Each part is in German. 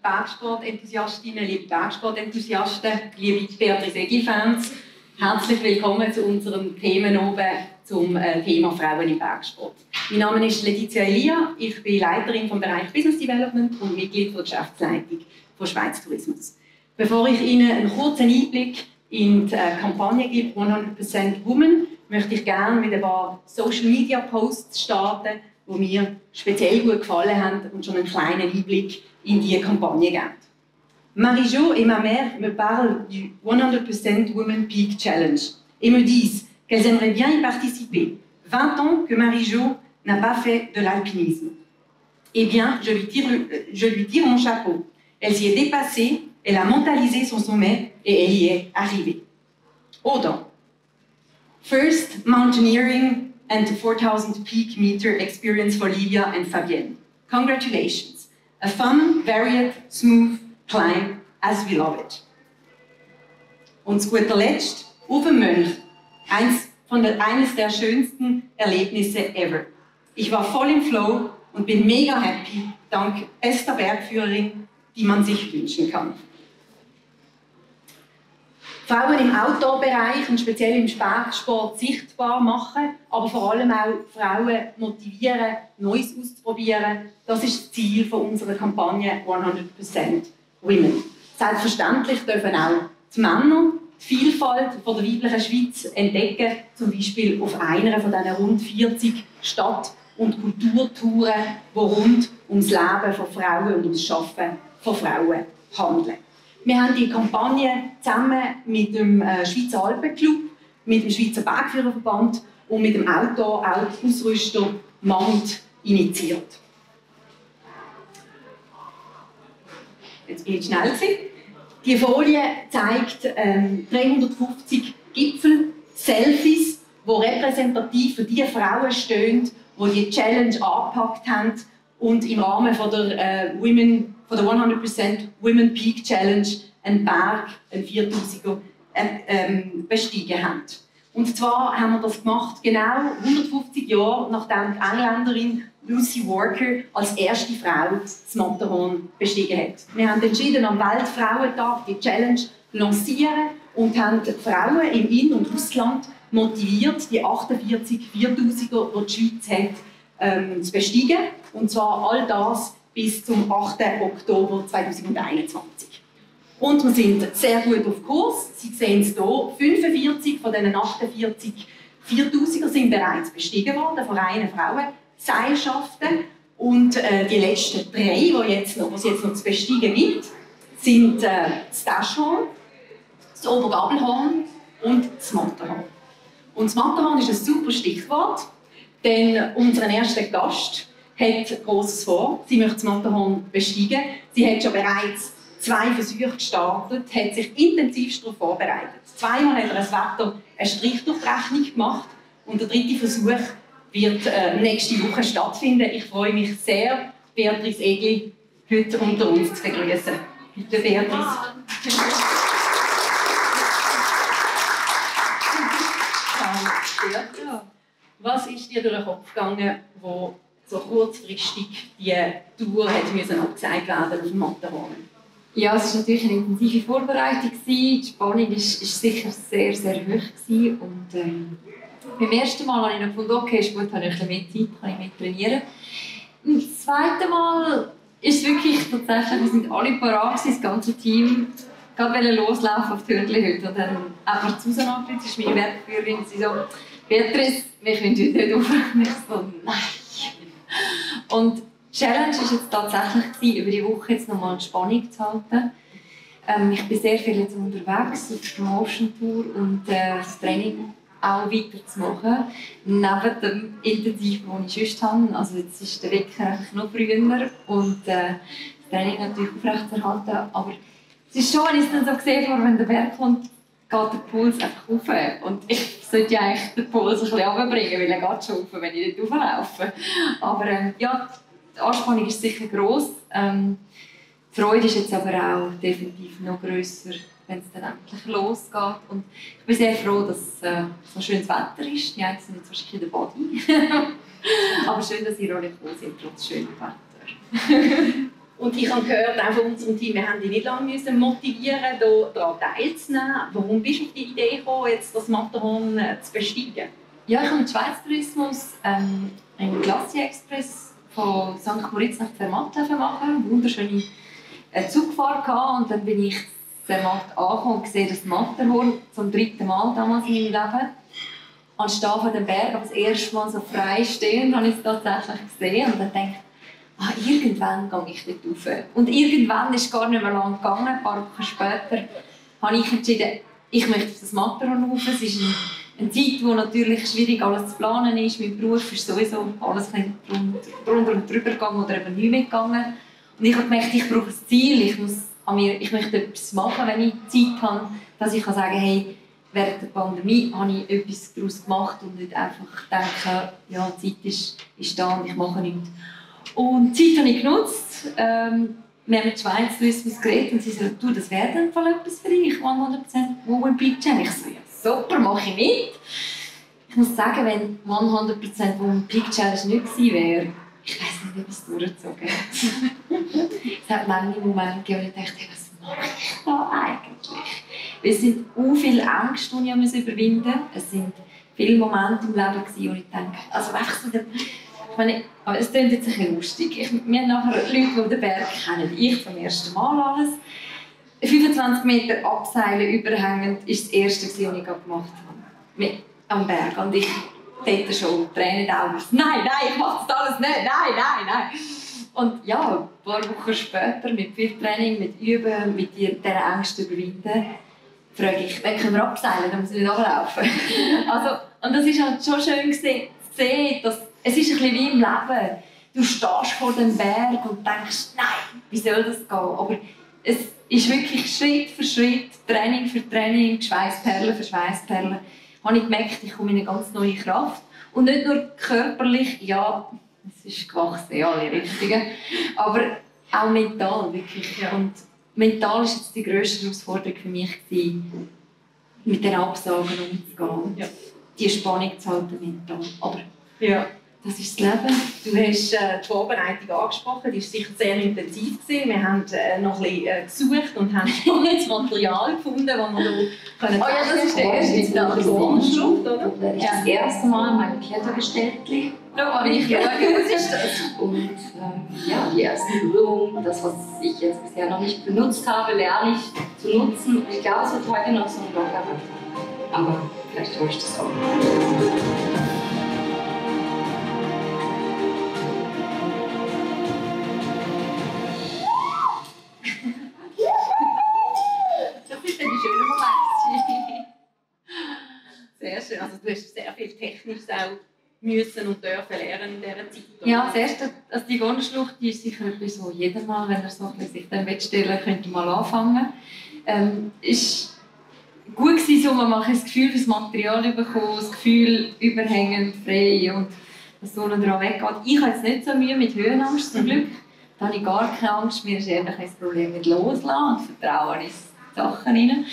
liebe Bergsport-Enthusiastinnen, liebe Bergsport-Enthusiasten, liebe Beatrice Egli-Fans. Herzlich willkommen zu unserem Themen oben zum äh, Thema Frauen im Bergsport. Mein Name ist Letizia Elia, ich bin Leiterin vom Bereich Business Development und Mitglied der Geschäftsleitung von Schweiz Tourismus. Bevor ich Ihnen einen kurzen Einblick in die äh, Kampagne gebe, 100% Women, möchte ich gerne mit ein paar Social Media Posts starten, geben. Marie-Jo et ma mère me parlent du 100% Women Peak Challenge et me disent qu'elles aimeraient bien y participer. 20 ans que Marie-Jo n'a pas fait de l'alpinisme. Eh bien, je lui, tire, je lui tire mon chapeau. Elle s'y est dépassée, elle a mentalisé son sommet et elle y est arrivée. Autant. First, mountaineering and 4,000 peak meter experience for Livia and Fabienne. Congratulations. A fun, varied, smooth climb as we love it. Und zu guter Letzt, dem Mönch. Eins von der, eines der schönsten Erlebnisse ever. Ich war voll im Flow und bin mega happy, dank bester Bergführerin, die man sich wünschen kann. Frauen im Outdoor-Bereich und speziell im Bergsport sichtbar machen, aber vor allem auch Frauen motivieren, Neues auszuprobieren. Das ist das Ziel unserer Kampagne 100% Women. Selbstverständlich dürfen auch die Männer die Vielfalt von der weiblichen Schweiz entdecken, zum Beispiel auf einer von diesen rund 40 Stadt- und Kulturtouren, die rund ums Leben von Frauen und ums Schaffen von Frauen handeln. Wir haben die Kampagne zusammen mit dem äh, Schweizer Alpenclub, mit dem Schweizer Bergführerverband und mit dem Outdoor-Ausrüster MANT initiiert. Jetzt bin ich schnell gewesen. Die Folie zeigt ähm, 350 Gipfel, Selfies, die repräsentativ für die Frauen stehen, die die Challenge angepackt haben und im Rahmen von der, äh, Women, von der 100% Women Peak Challenge einen Berg, einen 4000er, äh, ähm, bestiegen haben. Und zwar haben wir das gemacht genau 150 Jahre nachdem die Engländerin Lucy Walker als erste Frau das Matterhorn bestiegen hat. Wir haben entschieden, am Weltfrauentag die Challenge lancieren und haben Frauen im In- und Ausland motiviert, die 48 4000er, die die Schweiz hat, ähm, zu besteigen. Und zwar all das bis zum 8. Oktober 2021. Und wir sind sehr gut auf Kurs. Sie sehen es hier. 45 von diesen 48 4000er sind bereits bestiegen worden von reinen Frauenseilschaften. Und äh, die letzten drei, die jetzt noch, es jetzt noch zu besteigen gibt, sind äh, das Dashorn, das Obergabelhorn und das Matterhorn. Und das Matterhorn ist ein super Stichwort, denn unser erster Gast hat Großes vor. Sie möchte das Matterhorn besteigen. Sie hat schon bereits zwei Versuche gestartet, hat sich intensiv darauf vorbereitet. Zweimal hat er das Wetter eine Strichdurchrechnung gemacht und der dritte Versuch wird äh, nächste Woche stattfinden. Ich freue mich sehr, Beatrice Egli heute unter uns zu begrüßen. Bitte, Beatrice. Ja. Was ist dir durch den Kopf gegangen, wo so kurzfristig die Tour hat müssen abgesagt werden auf dem Matterhorn? Ja, es war natürlich eine intensive Vorbereitung. Die Spannung war, sicher sehr, sehr hoch. Und, ähm, beim ersten Mal habe ich noch gefunden, okay, ist gut, habe ich ein mehr Zeit, kann ich mehr trainieren. Und das zweite Mal ist wirklich tatsächlich, wir sind alle parat, das ganze Team, gerade loslaufen auf die Hürdelhütte und dann einfach Susan angerufen, ist meine Werkführerin, sie so, Beatrice, wir können heute nicht auf. Und ich so, nein. Und die Challenge war jetzt tatsächlich, über die Woche jetzt nochmal die Spannung zu halten. Ähm, ich bin sehr viel jetzt unterwegs auf der Promotion Tour und äh, das Training auch weiterzumachen. Neben dem Intensiv, das ich sonst habe. Also jetzt ist der Wecker noch früher und äh, das Training natürlich aufrechterhalten. Aber es ist schon, wenn ich es dann so gesehen habe, wenn der Berg kommt, geht der Puls einfach rauf. Und ich sollte ja eigentlich den Puls ein bisschen runterbringen, weil er geht schon rauf, wenn ich nicht rauflaufe. Aber äh, ja, die Anspannung ist sicher gross. Ähm, die Freude ist jetzt aber auch definitiv noch grösser, wenn es dann endlich losgeht. Und ich bin sehr froh, dass äh, so schönes Wetter ist. Die einen sind jetzt wahrscheinlich in der Body. aber schön, dass ihr alle gekommen seid, trotz schönem Wetter. Und ich habe gehört, auch von unserem Team, wir haben dich nicht lange müssen motivieren, daran teilzunehmen. Warum bist du auf die Idee gekommen, jetzt das Matterhorn äh, zu besteigen? Ja, ich habe mit Schweiz Tourismus ähm, einen Glacier Express von St. Moritz nach Zermatt machen. Eine wunderschöne äh, Zugfahrt gehabt. und dann bin ich Zermatt angekommen und gesehen das Matterhorn zum dritten Mal damals in meinem Leben. Anstatt von dem Berg, aber das erste Mal so frei stehen, habe ich es tatsächlich gesehen und dann denke ich, ah, irgendwann gehe ich dort rauf. Und irgendwann ist es gar nicht mehr lang gegangen, ein paar Wochen später habe ich entschieden, ich möchte auf das Matterhorn rauf. Es ist ein eine Zeit, wo natürlich schwierig alles zu planen ist. Mein Beruf ist sowieso alles drunter und drüber gegangen oder eben nicht mehr gegangen. Und ich habe gemerkt, ich brauche ein Ziel. Ich, muss an mir, ich möchte etwas machen, wenn ich Zeit habe, dass ich kann sagen hey, während der Pandemie habe ich etwas daraus gemacht und nicht einfach denken, ja, die Zeit ist, ist da und ich mache nichts. Und die Zeit habe ich genutzt. Ähm, wir haben mit Schweiz geredet und sie du, das wäre dann voll etwas für dich, 100% Woman Beach Challenge. Ich so, ja, super, mache ich mit. Ich muss sagen, wenn 100% Woman Peak Challenge nicht gewesen wäre, ich weiß nicht, ich es durchgezogen hätte. es hat manche Momente gegeben, wo ich dachte, was mache ich da eigentlich? Es sind auch viele Ängste, die ich überwinden musste. Es sind viele Momente im Leben, wo ich denke, also einfach so meine, es klingt jetzt ein bisschen lustig. Wir haben nachher Leute, die den Berg kennen. Ich zum ersten Mal alles. 25 Meter Abseilen überhängend ist das Erste, was ich gemacht habe. Am Berg. Und ich dort schon Tränen Augen. Nein, nein, ich mache das alles nicht. Nein, nein, nein. Und ja, ein paar Wochen später, mit viel Training, mit Üben, mit dieser Angst überwinden, frage ich, wenn können wir abseilen, dann muss ich nicht nachlaufen. also, und das ist halt schon schön zu sehen, dass es ist ein bisschen wie im Leben. Du stehst vor dem Berg und denkst, nein, wie soll das gehen? Aber es ist wirklich Schritt für Schritt, Training für Training, Schweißperle für Schweißperle, habe ich gemerkt, ich komme in eine ganz neue Kraft. Und nicht nur körperlich, ja, es ist gewachsen, ja, die Richtigen, aber auch mental, wirklich. Ja. Und mental war jetzt die grösste Herausforderung für mich, gewesen, mit den Absagen umzugehen. Ja. Die Spannung zu halten mental. Aber ja. Das ist das Leben. Du hast äh, die Vorbereitung angesprochen, die war sicher sehr intensiv. Gewesen. Wir haben äh, noch ein bisschen äh, gesucht und haben spannendes Material gefunden, das wir hier können Oh ja, das ist der erste Dornschlucht, oder? Das ist das erste Mal mein Klettergestelltli. Schau wie ich schaue, was ist das? Und äh, ja, die ersten Übungen, das, was ich jetzt bisher noch nicht benutzt habe, lerne ich zu nutzen. Ich glaube, es wird heute noch so ein Blogger Aber vielleicht täuscht es auch. Technisches auch müssen und dürfen lernen in dieser Zeit. Oder? Ja, das erste, also die Gondelschlucht, die ist sicher etwas, so jeder Mal, wenn er so sich dann stellen könnte mal anfangen. Ähm, ist gut gewesen, man macht das Gefühl das Material bekommen, das Gefühl überhängend, frei und dass so dran weggeht. Ich habe jetzt nicht so Mühe mit Höhenangst zum mhm. Glück. Da habe ich gar keine Angst. Mir ist eher ein Problem mit Loslassen und Vertrauen in Sachen rein.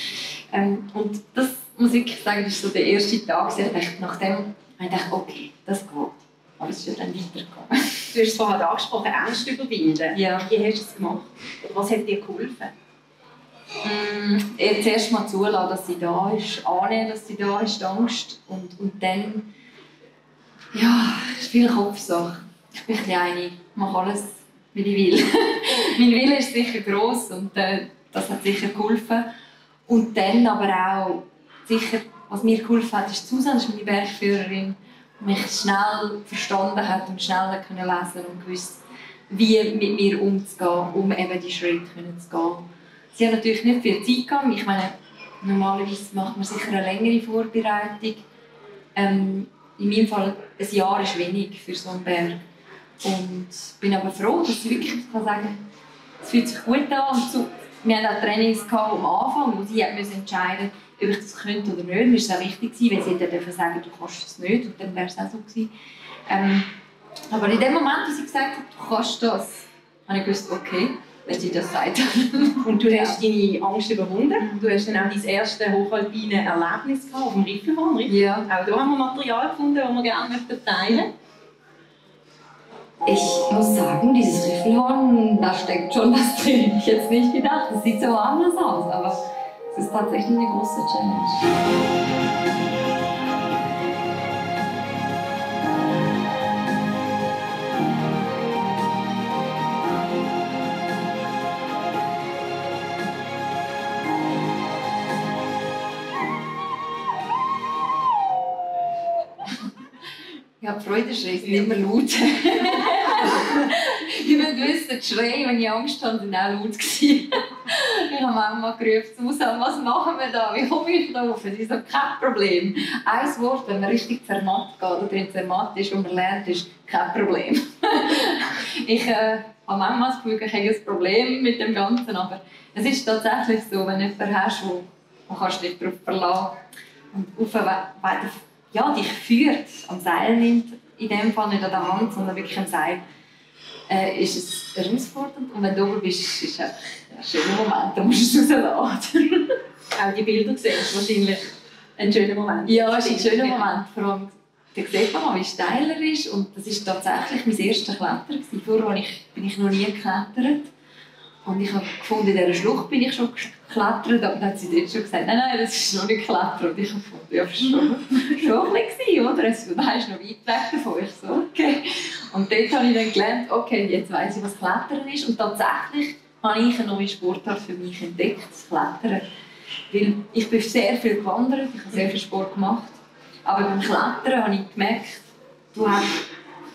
Ähm, und das muss ich sagen, das war so der erste Tag. Ich dachte, nachdem ich gedacht, okay, das geht. Aber es ist ja dann weitergegangen. Du hast es vorhin angesprochen, Angst überwinden. Ja. Wie hast du es gemacht? Oder was hat dir geholfen? Mm, zuerst mal zulassen, dass sie da ist, annehmen, dass sie da ist, Angst. Und, und dann, ja, es ist viel Kopfsache. Ich bin eine, ich mache alles, wie ich will. mein Wille ist sicher gross und äh, das hat sicher geholfen. Und dann aber auch sicher, was mir geholfen hat, ist Susan, ist meine Bergführerin, die mich schnell verstanden hat und schnell können lesen und gewusst, wie mit mir umzugehen, um eben die Schritte zu gehen. Sie hat natürlich nicht viel Zeit gehabt. Ich meine, normalerweise macht man sicher eine längere Vorbereitung. Ähm, in meinem Fall ein Jahr ist wenig für so einen Berg. Und bin aber froh, dass ich wirklich kann sagen es fühlt sich gut an. Und so, wir hatten auch Trainings am Anfang, wo sie entscheiden musste, ob ich das könnte oder nicht. Mir war es auch wichtig, wenn sie dann sagen du kannst das nicht. Und dann wäre es auch so gewesen. Ähm, aber in dem Moment, als sie gesagt hat, du kannst das, habe ich gewusst, okay, wenn sie das sagt. und du hast deine Angst überwunden. Du hast dann auch dein erstes hochalpine Erlebnis gehabt auf dem Riffelhorn, Ja. Auch da haben wir Material gefunden, das wir gerne teilen möchten. Ich muss sagen, dieses Riffelhorn, da steckt schon was drin. Ich jetzt nicht gedacht. Das sieht so anders aus, aber es ist tatsächlich eine große Challenge. Ja, die Freude schreit nicht mehr laut. ich will wissen, die Schreie, wenn ich Angst hatte, waren auch laut. Ich habe Mama gerufen, Susan, was machen wir da? Wie komme ich da rauf? Sie sagt, kein Problem. Ein Wort, wenn man richtig zermatt geht oder in Zermatt ist und man lernt, ist kein Problem. ich äh, habe manchmal das Gefühl, ich habe ein Problem mit dem Ganzen, aber es ist tatsächlich so, wenn du jemanden hast, wo man kannst dich darauf verlassen und auf ja, dich führt, am Seil nimmt, in dem Fall nicht an der Hand, sondern wirklich am Seil, äh, ist es herausfordernd. Und wenn du oben bist, ist es ein schöner Moment, da musst du es rauslassen. Auch die Bilder siehst wahrscheinlich ein schöner Moment. Ja, es ist ein schöner Moment. Vor allem, da sieht man mal, wie steil er ist. Und das war tatsächlich mein erster Kletter. Vorher bin ich noch nie geklettert. Und ich habe gefunden, in dieser Schlucht bin ich schon geklettert, aber dann hat sie dort schon gesagt, nein, nein, das ist noch nicht geklettert. Und ich habe gefunden, ja, das war schon, schon ein bisschen, oder? Da ist noch weit weg davon. Ich so, okay. Und dort habe ich dann gelernt, okay, jetzt weiss ich, was Klettern ist. Und tatsächlich habe ich eine neue Sportart für mich entdeckt, das Klettern. Weil ich bin sehr viel gewandert, ich habe sehr viel Sport gemacht. Aber beim Klettern habe ich gemerkt, du hast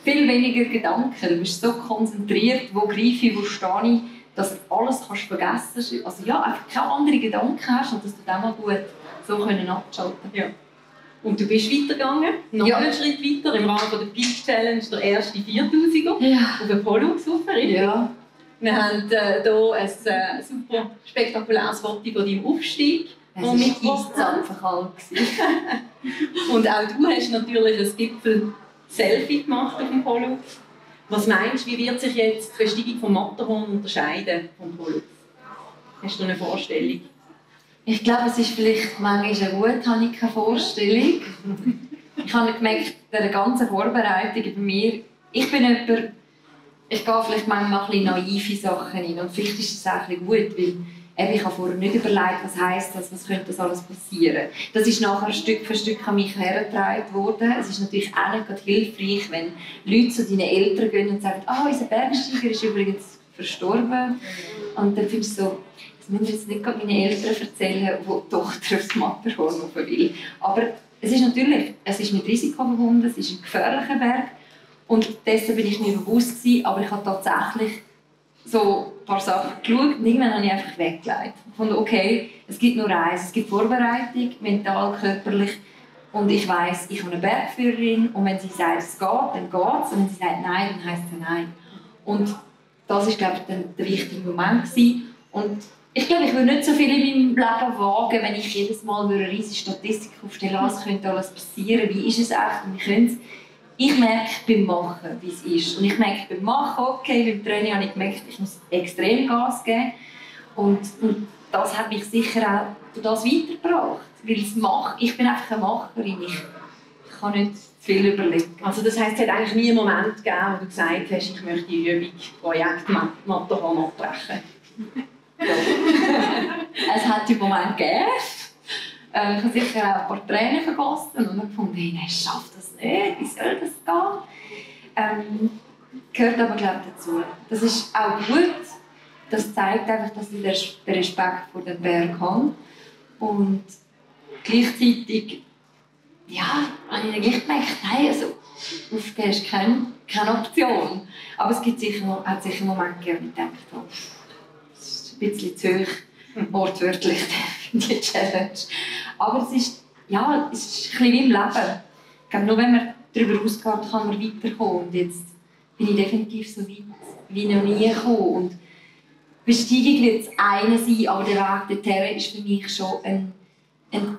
viel weniger Gedanken. Du bist so konzentriert, wo greife ich, wo stehe ich dass du alles kannst vergessen kannst. Also ja, einfach keine anderen Gedanken hast und dass du dann mal gut so können abschalten ja. Und du bist weitergegangen, noch ja. einen Schritt weiter, im Rahmen der Peak Challenge, der erste 4000er ja. auf den Pollux ja. Wir haben äh, hier ein äh, super spektakuläres Foto von deinem Aufstieg. Es war mit kalt. Und auch du hast natürlich ein Gipfel-Selfie gemacht auf dem Pollux. Was meinst du, wie wird sich jetzt die Besteigung vom Matterhorn unterscheiden vom Pollux? Hast du eine Vorstellung? Ich glaube, es ist vielleicht manchmal habe ich keine Vorstellung. ich habe gemerkt, bei der ganzen Vorbereitung bei mir, ich bin jemand, ich gehe vielleicht manchmal ein bisschen naive Sachen rein und vielleicht ist es auch ein gut, weil Ich habe vorher nicht überlegt, was heisst das, was könnte das alles passieren. Das ist nachher Stück für Stück an mich hergetragen worden. Es ist natürlich auch nicht hilfreich, wenn Leute zu deinen Eltern gehen und sagen, ah, oh, unser Bergsteiger ist übrigens verstorben. Und dann findest du so, das müssen jetzt nicht meinen Eltern erzählen, wo die Tochter aufs Matterhorn rauf will. Aber es ist natürlich, es ist mit Risiko verbunden, es ist ein gefährlicher Berg. Und dessen bin ich mir bewusst gewesen, aber ich habe tatsächlich so ein paar Sachen geschaut und irgendwann habe ich einfach weggelegt. Ich fand, okay, es gibt nur eins, es gibt Vorbereitung, mental, körperlich und ich weiß, ich habe eine Bergführerin und wenn sie sagt, es geht, dann geht es und wenn sie sagt nein, dann heisst es nein. Und das war, glaube ich, dann der wichtige Moment gewesen. und ich glaube, ich würde nicht so viel in meinem Leben wagen, wenn ich jedes Mal eine riesige Statistik aufstelle, was könnte alles passieren, wie ist es echt und wie könnte ich merke beim Machen, wie es ist. Und ich merke beim Machen, okay, beim Training habe ich gemerkt, ich muss extrem Gas geben. Und, und das hat mich sicher auch durch das weitergebracht. Weil es macht, ich bin einfach eine Macherin. Ich, ich kann nicht zu viel überlegen. Also das heisst, es hat eigentlich nie einen Moment gegeben, wo du gesagt hast, ich möchte die Übung, Projekt Matterhorn abbrechen. es hat die Moment gegeben. Äh, ich habe sicher auch ein paar Tränen vergossen und habe gefunden, hey, nein, ich schaffe das nicht, wie soll das gehen? Ähm, gehört aber, glaube ich, dazu. Das ist auch gut. Das zeigt einfach, dass ich den Respekt vor dem Berg habe. Und gleichzeitig, ja, habe ich eigentlich gemerkt, nein, also, aufgeben ist keine, keine Option. Aber es gibt sicher, hat sicher Momente gegeben, wo ich gedacht habe, das ist ein bisschen zu hoch, wortwörtlich, die Challenge. Aber es ist, ja, es ist ein bisschen wie im Leben. Ich glaube, nur wenn man darüber ausgeht, kann man weiterkommen. Und jetzt bin ich definitiv so weit wie noch nie gekommen. Und Besteigung wird das eine sein, aber der Weg dorthin war für mich schon ein, ein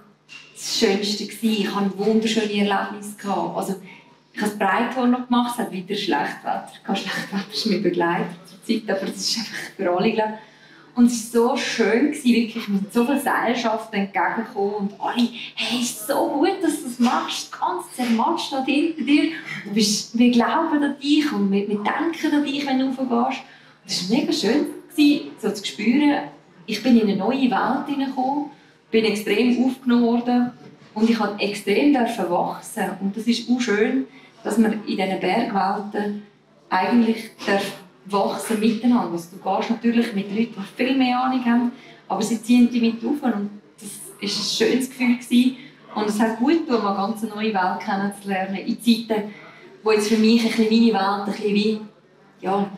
das Schönste. Gewesen. Ich hatte wunderschöne Erlebnisse. Gehabt. Also, ich habe das Breithorn noch gemacht, es hat wieder Schlechtwetter. Schlechtwetter ist mir begleitet zur Zeit, aber das ist einfach für alle, glaube Und es war so schön, gewesen, wirklich mit so viel Seilschaft entgegengekommen und alle, hey, ist so gut, dass du das machst, ganz zermatscht da hinter dir. Du bist, wir glauben an dich und wir, wir denken an dich, wenn du raufgehst. Es war mega schön, so zu spüren, ich bin in eine neue Welt hineingekommen, bin extrem aufgenommen worden und ich durfte extrem wachsen. Und das ist auch schön, dass man in diesen Bergwelten eigentlich darf wachsen miteinander. Also du gehst natürlich mit Leuten, die viel mehr Ahnung haben, aber sie ziehen dich mit auf und das war ein schönes Gefühl. Gewesen. Und es hat gut getan, eine ganz neue Welt kennenzulernen. In Zeiten, wo jetzt für mich ein bisschen meine Welt ein bisschen ja, ein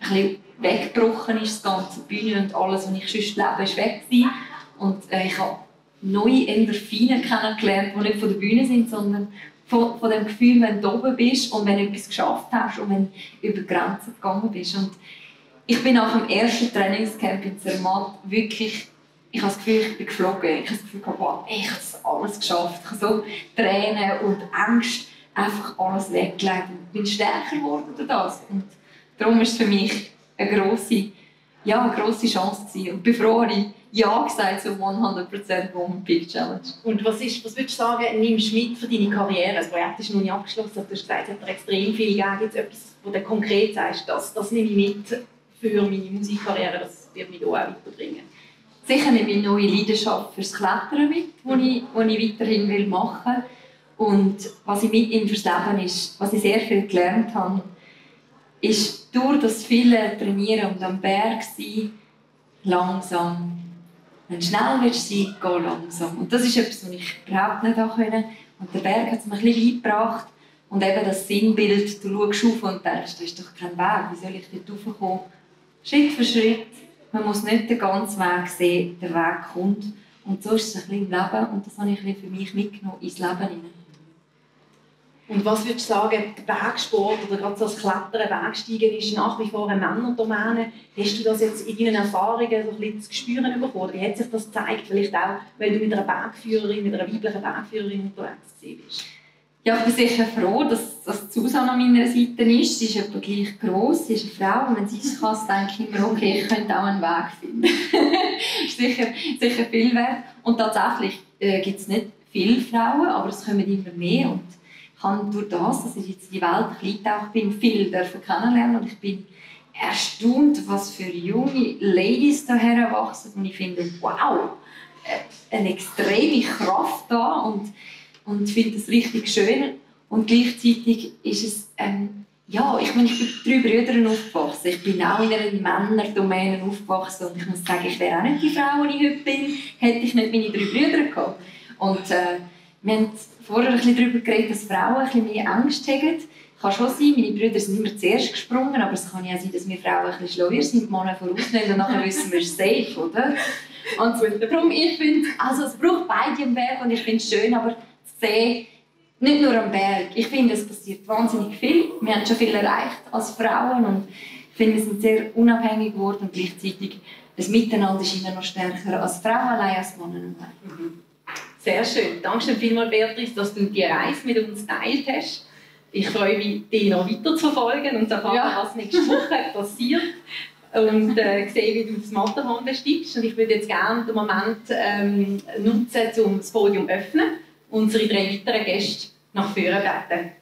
bisschen weggebrochen ist, das ganze Bühne und alles, was ich sonst lebe, ist weg gewesen. Und äh, ich habe neue Endorphine kennengelernt, die nicht von der Bühne sind, sondern von, von dem Gefühl, wenn du oben bist und wenn du etwas geschafft hast und wenn du über Grenzen gegangen bist. Und ich bin nach dem ersten Trainingscamp in Zermatt wirklich, ich habe das Gefühl, ich bin geflogen. Ich habe das Gefühl, wow, ich habe das alles geschafft. Ich habe so Tränen und Ängste einfach alles weggelegt und bin stärker geworden durch das. Und darum ist es für mich eine grosse, ja, eine grosse Chance gewesen. Und bin froh, ich ja gesagt zur 100% Woman Peak Challenge. Und was, ist, was würdest du sagen, nimmst du mit für deine Karriere? Das Projekt ist noch nicht abgeschlossen, du hast gesagt, es hat extrem viel gegeben. Gibt es etwas, wo du konkret sagst, das, das nehme ich mit für meine Musikkarriere, das wird mich auch weiterbringen? Sicher nehme ich neue Leidenschaft fürs Klettern mit, die ich, ich weiterhin will machen will. Und was ich mitnehme fürs Leben ist, was ich sehr viel gelernt habe, ist durch das viele Trainieren und am Berg sein, langsam wenn du schnell willst sein, geh langsam. Und das ist etwas, was ich überhaupt nicht konnte. Und der Berg hat es mir ein bisschen beigebracht. Und eben das Sinnbild, du schaust auf und denkst, das ist doch kein Weg, wie soll ich dort raufkommen? Schritt für Schritt. Man muss nicht den ganzen Weg sehen, der Weg kommt. Und so ist es ein bisschen im Leben und das habe ich für mich mitgenommen ins Leben hinein. Und was würdest du sagen, der Bergsport oder gerade so das Klettern, Bergsteigen ist nach wie vor eine Männerdomäne. Hast du das jetzt in deinen Erfahrungen so ein bisschen zu spüren bekommen? Wie hat sich das gezeigt? Vielleicht auch, weil du mit einer Bergführerin, mit einer weiblichen Bergführerin unterwegs bist? Ja, ich bin sicher froh, dass, dass Susan an meiner Seite ist. Sie ist etwa gleich gross, sie ist eine Frau. Und wenn sie es kann, denke ich mir, okay, ich könnte auch einen Weg finden. ist sicher, sicher viel wert. Und tatsächlich äh, gibt es nicht viele Frauen, aber es kommen immer mehr. Und habe durch das, dass ich jetzt in die Welt eingetaucht bin, viel kennenlernen und ich bin erstaunt, was für junge Ladies da heranwachsen und ich finde, wow, äh, eine extreme Kraft da und, und finde es richtig schön und gleichzeitig ist es ähm, ja, ich, meine, ich bin mit drei Brüdern aufgewachsen. Ich bin auch in einer Männerdomäne aufgewachsen und ich muss sagen, ich wäre auch nicht die Frau, die ich heute bin, hätte ich nicht meine drei Brüder gehabt. Und äh, wir haben vorher ein bisschen darüber geredet, dass Frauen ein bisschen mehr Angst haben. Kann schon sein, meine Brüder sind immer zuerst gesprungen, aber es kann ja sein, dass wir Frauen ein bisschen schlauer sind, die Männer vorausnehmen und nachher wissen wir, es safe, oder? Und darum, ich finde, also es braucht beide am Berg und ich finde es schön, aber zu sehen, nicht nur am Berg, ich finde, es passiert wahnsinnig viel. Wir haben schon viel erreicht als Frauen und ich finde, wir sind sehr unabhängig geworden und gleichzeitig das Miteinander ist immer noch stärker als Frauen allein als Männer Mhm. Sehr schön. Danke vielmals, Beatrice, dass du die Reise mit uns geteilt hast. Ich freue mich, dich noch weiter zu verfolgen und zu erfahren, ja. was nächste Woche passiert. Und äh, sehen, wie du das Matterhorn bestimmst. Und ich würde jetzt gerne den Moment ähm, nutzen, um das Podium zu öffnen und unsere drei weiteren Gäste nach vorne beten.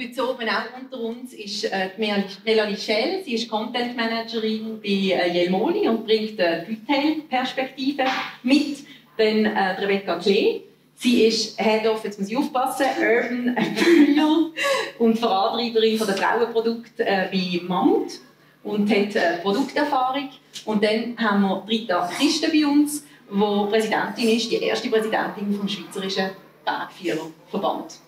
Heute oben auch unter uns ist äh, Melanie Schell. Sie ist Content Managerin bei äh, Jelmoli und bringt eine Retail-Perspektive mit. Dann äh, Rebecca Klee. Sie ist Head of, jetzt muss ich aufpassen, Urban Appeal und Vorantreiberin der Frauenprodukte äh, bei Mammut und hat äh, Produkterfahrung. Und dann haben wir Rita Christen bei uns, die Präsidentin ist, die erste Präsidentin vom Schweizerischen Bergführerverband.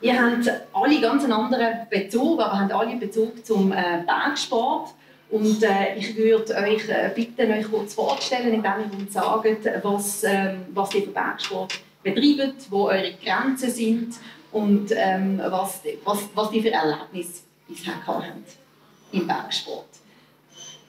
Ihr habt alle ganz einen anderen Bezug, aber habt alle Bezug zum äh, Bergsport. Und äh, ich würde euch äh, bitten, euch kurz vorzustellen, indem ihr uns sagt, was, ähm, was ihr für Bergsport betreibt, wo eure Grenzen sind und ähm, was, was, was ihr für Erlebnisse bisher gehabt habt im Bergsport.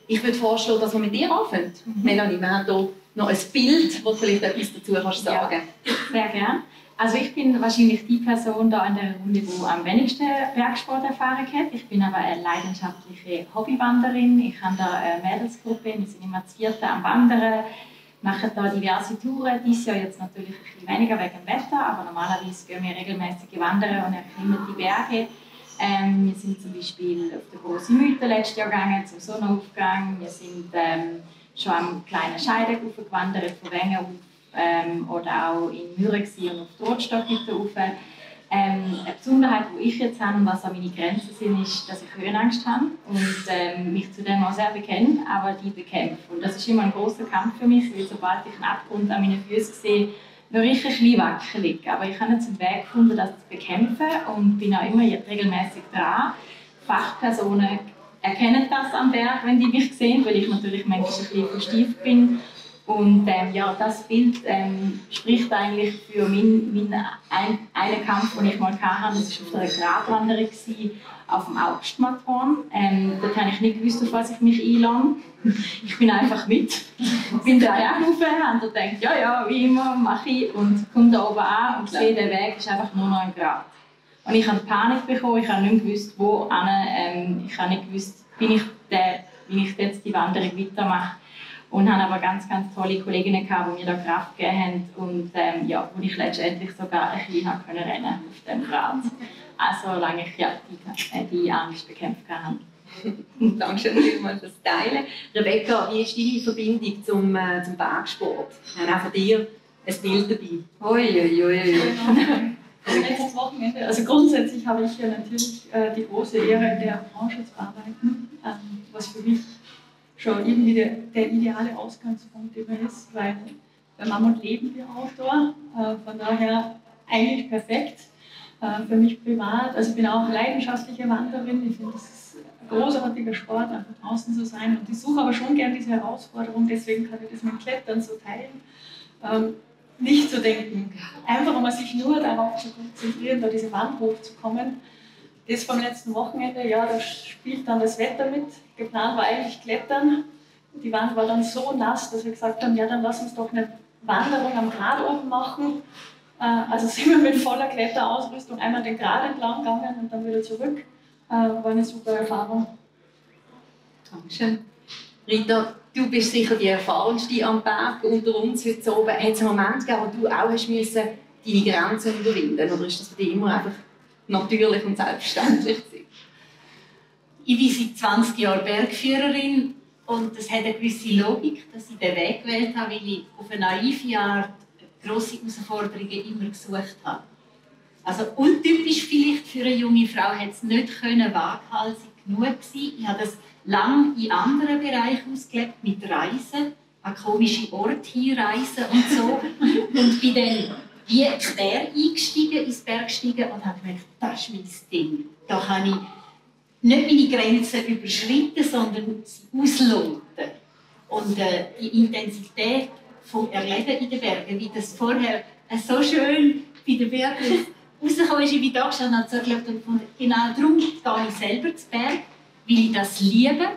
Ich würde vorschlagen, dass wir mit dir anfangen. Mhm. Melanie, wir haben hier noch ein Bild, das vielleicht etwas dazu kannst sagen ja, Sehr gerne. Also ich bin wahrscheinlich die Person da in der Runde, die am wenigsten Bergsporterfahrung hat. Ich bin aber eine leidenschaftliche Hobbywanderin. Ich habe da eine Mädelsgruppe, wir sind immer zu am Wandern, machen da diverse Touren. Dieses Jahr jetzt natürlich ein bisschen weniger wegen dem Wetter, aber normalerweise gehen wir regelmäßig wandern und erklimmen die Berge. Ähm, wir sind zum Beispiel auf der Große Mythe letztes Jahr gegangen, zum Sonnenaufgang. Wir sind ähm, schon am kleinen Scheidegg gewandert, von Wengen auf ähm, oder auch in Müren und auf die Rotstockhütte rauf. Ähm, eine Besonderheit, die ich jetzt habe und was auch meine Grenzen sind, ist, dass ich Höhenangst habe und ähm, mich zu dem auch sehr bekenne, aber die bekämpfe. Und das ist immer ein großer Kampf für mich, weil sobald ich einen Abgrund an meinen Füßen sehe, noch ich ein bisschen wackelig. Aber ich habe jetzt einen Weg gefunden, das zu bekämpfen und bin auch immer regelmäßig dran. Fachpersonen erkennen das am Berg, wenn die mich sehen, weil ich natürlich manchmal ein bisschen verstieft bin und ähm, ja, das Bild ähm, spricht eigentlich für meinen mein ein, einen Kampf, den ich mal hatte. Das war auf einer Gratwanderung auf dem Augstmatterhorn. Ähm, dort habe ich nicht gewusst, auf was ich mich einlade. Ich bin einfach mit. bin da Berg rauf, habe gedacht, ja, ja, wie immer, mache ich. Und komme da oben an und sehe, der Weg ist einfach nur noch ein Grat. Und ich habe Panik bekommen, ich habe nicht gewusst, wo hin. Ähm, ich habe nicht gewusst, bin ich der, wie ich jetzt die Wanderung weitermache. Und habe aber ganz, ganz tolle Kolleginnen gehabt, die mir da Kraft gegeben haben und ähm, ja, wo ich letztendlich sogar ein bisschen können rennen auf dem Rad. Also solange ich ja, die, äh, die Angst bekämpft habe. Dankeschön vielmals fürs Teilen. Rebecca, wie ist deine Verbindung zum, äh, zum Bergsport? Wir haben auch von dir ein Bild dabei. Uiuiui. Ui, ui. Letztes Wochenende, also grundsätzlich habe ich ja natürlich äh, die große Ehre, in der Branche zu arbeiten, ähm, was für mich schon irgendwie der, der ideale Ausgangspunkt immer ist, weil bei Mammut leben wir Outdoor, äh, von daher eigentlich perfekt. Äh, für mich privat, also ich bin auch leidenschaftliche Wanderin, ich finde das ist ein großartiger Sport, einfach draußen zu sein und ich suche aber schon gerne diese Herausforderung, deswegen kann ich das mit Klettern so teilen. Ähm, nicht zu denken, einfach um sich nur darauf zu konzentrieren, da diese Wand hochzukommen das vom letzten Wochenende, ja, da spielt dann das Wetter mit. Geplant war eigentlich Klettern. Die Wand war dann so nass, dass wir gesagt haben, ja, dann lass uns doch eine Wanderung am Grat oben machen. Äh, also sind wir mit voller Kletterausrüstung einmal den Grat entlang gegangen und dann wieder zurück. Äh, war eine super Erfahrung. Dankeschön. Rita, du bist sicher die erfahrenste am Berg unter uns heute oben. Hat es einen Moment gegeben, wo du auch hast müssen, deine Grenzen überwinden Oder ist das für dich immer einfach natürlich und selbstverständlich sein. Ich bin seit 20 Jahren Bergführerin und es hat eine gewisse Logik, dass ich den Weg gewählt habe, weil ich auf eine naive Art grosse Herausforderungen immer gesucht habe. Also untypisch vielleicht für eine junge Frau hat es nicht können, waghalsig genug sein. Ich habe das lange in anderen Bereichen ausgelebt, mit Reisen, an komische Orte hinreisen und so. und bin dann wie quer eingestiegen ins Bergsteigen und habe gedacht, das ist mein Ding. Da kann ich nicht meine Grenzen überschreiten, sondern sie ausloten. Und äh, die Intensität vom Erleben in den Bergen, wie das vorher äh, so schön bei den Bergen rausgekommen ist, wie da gestanden habe, so und genau darum gehe ich selber zu Berg, weil ich das liebe,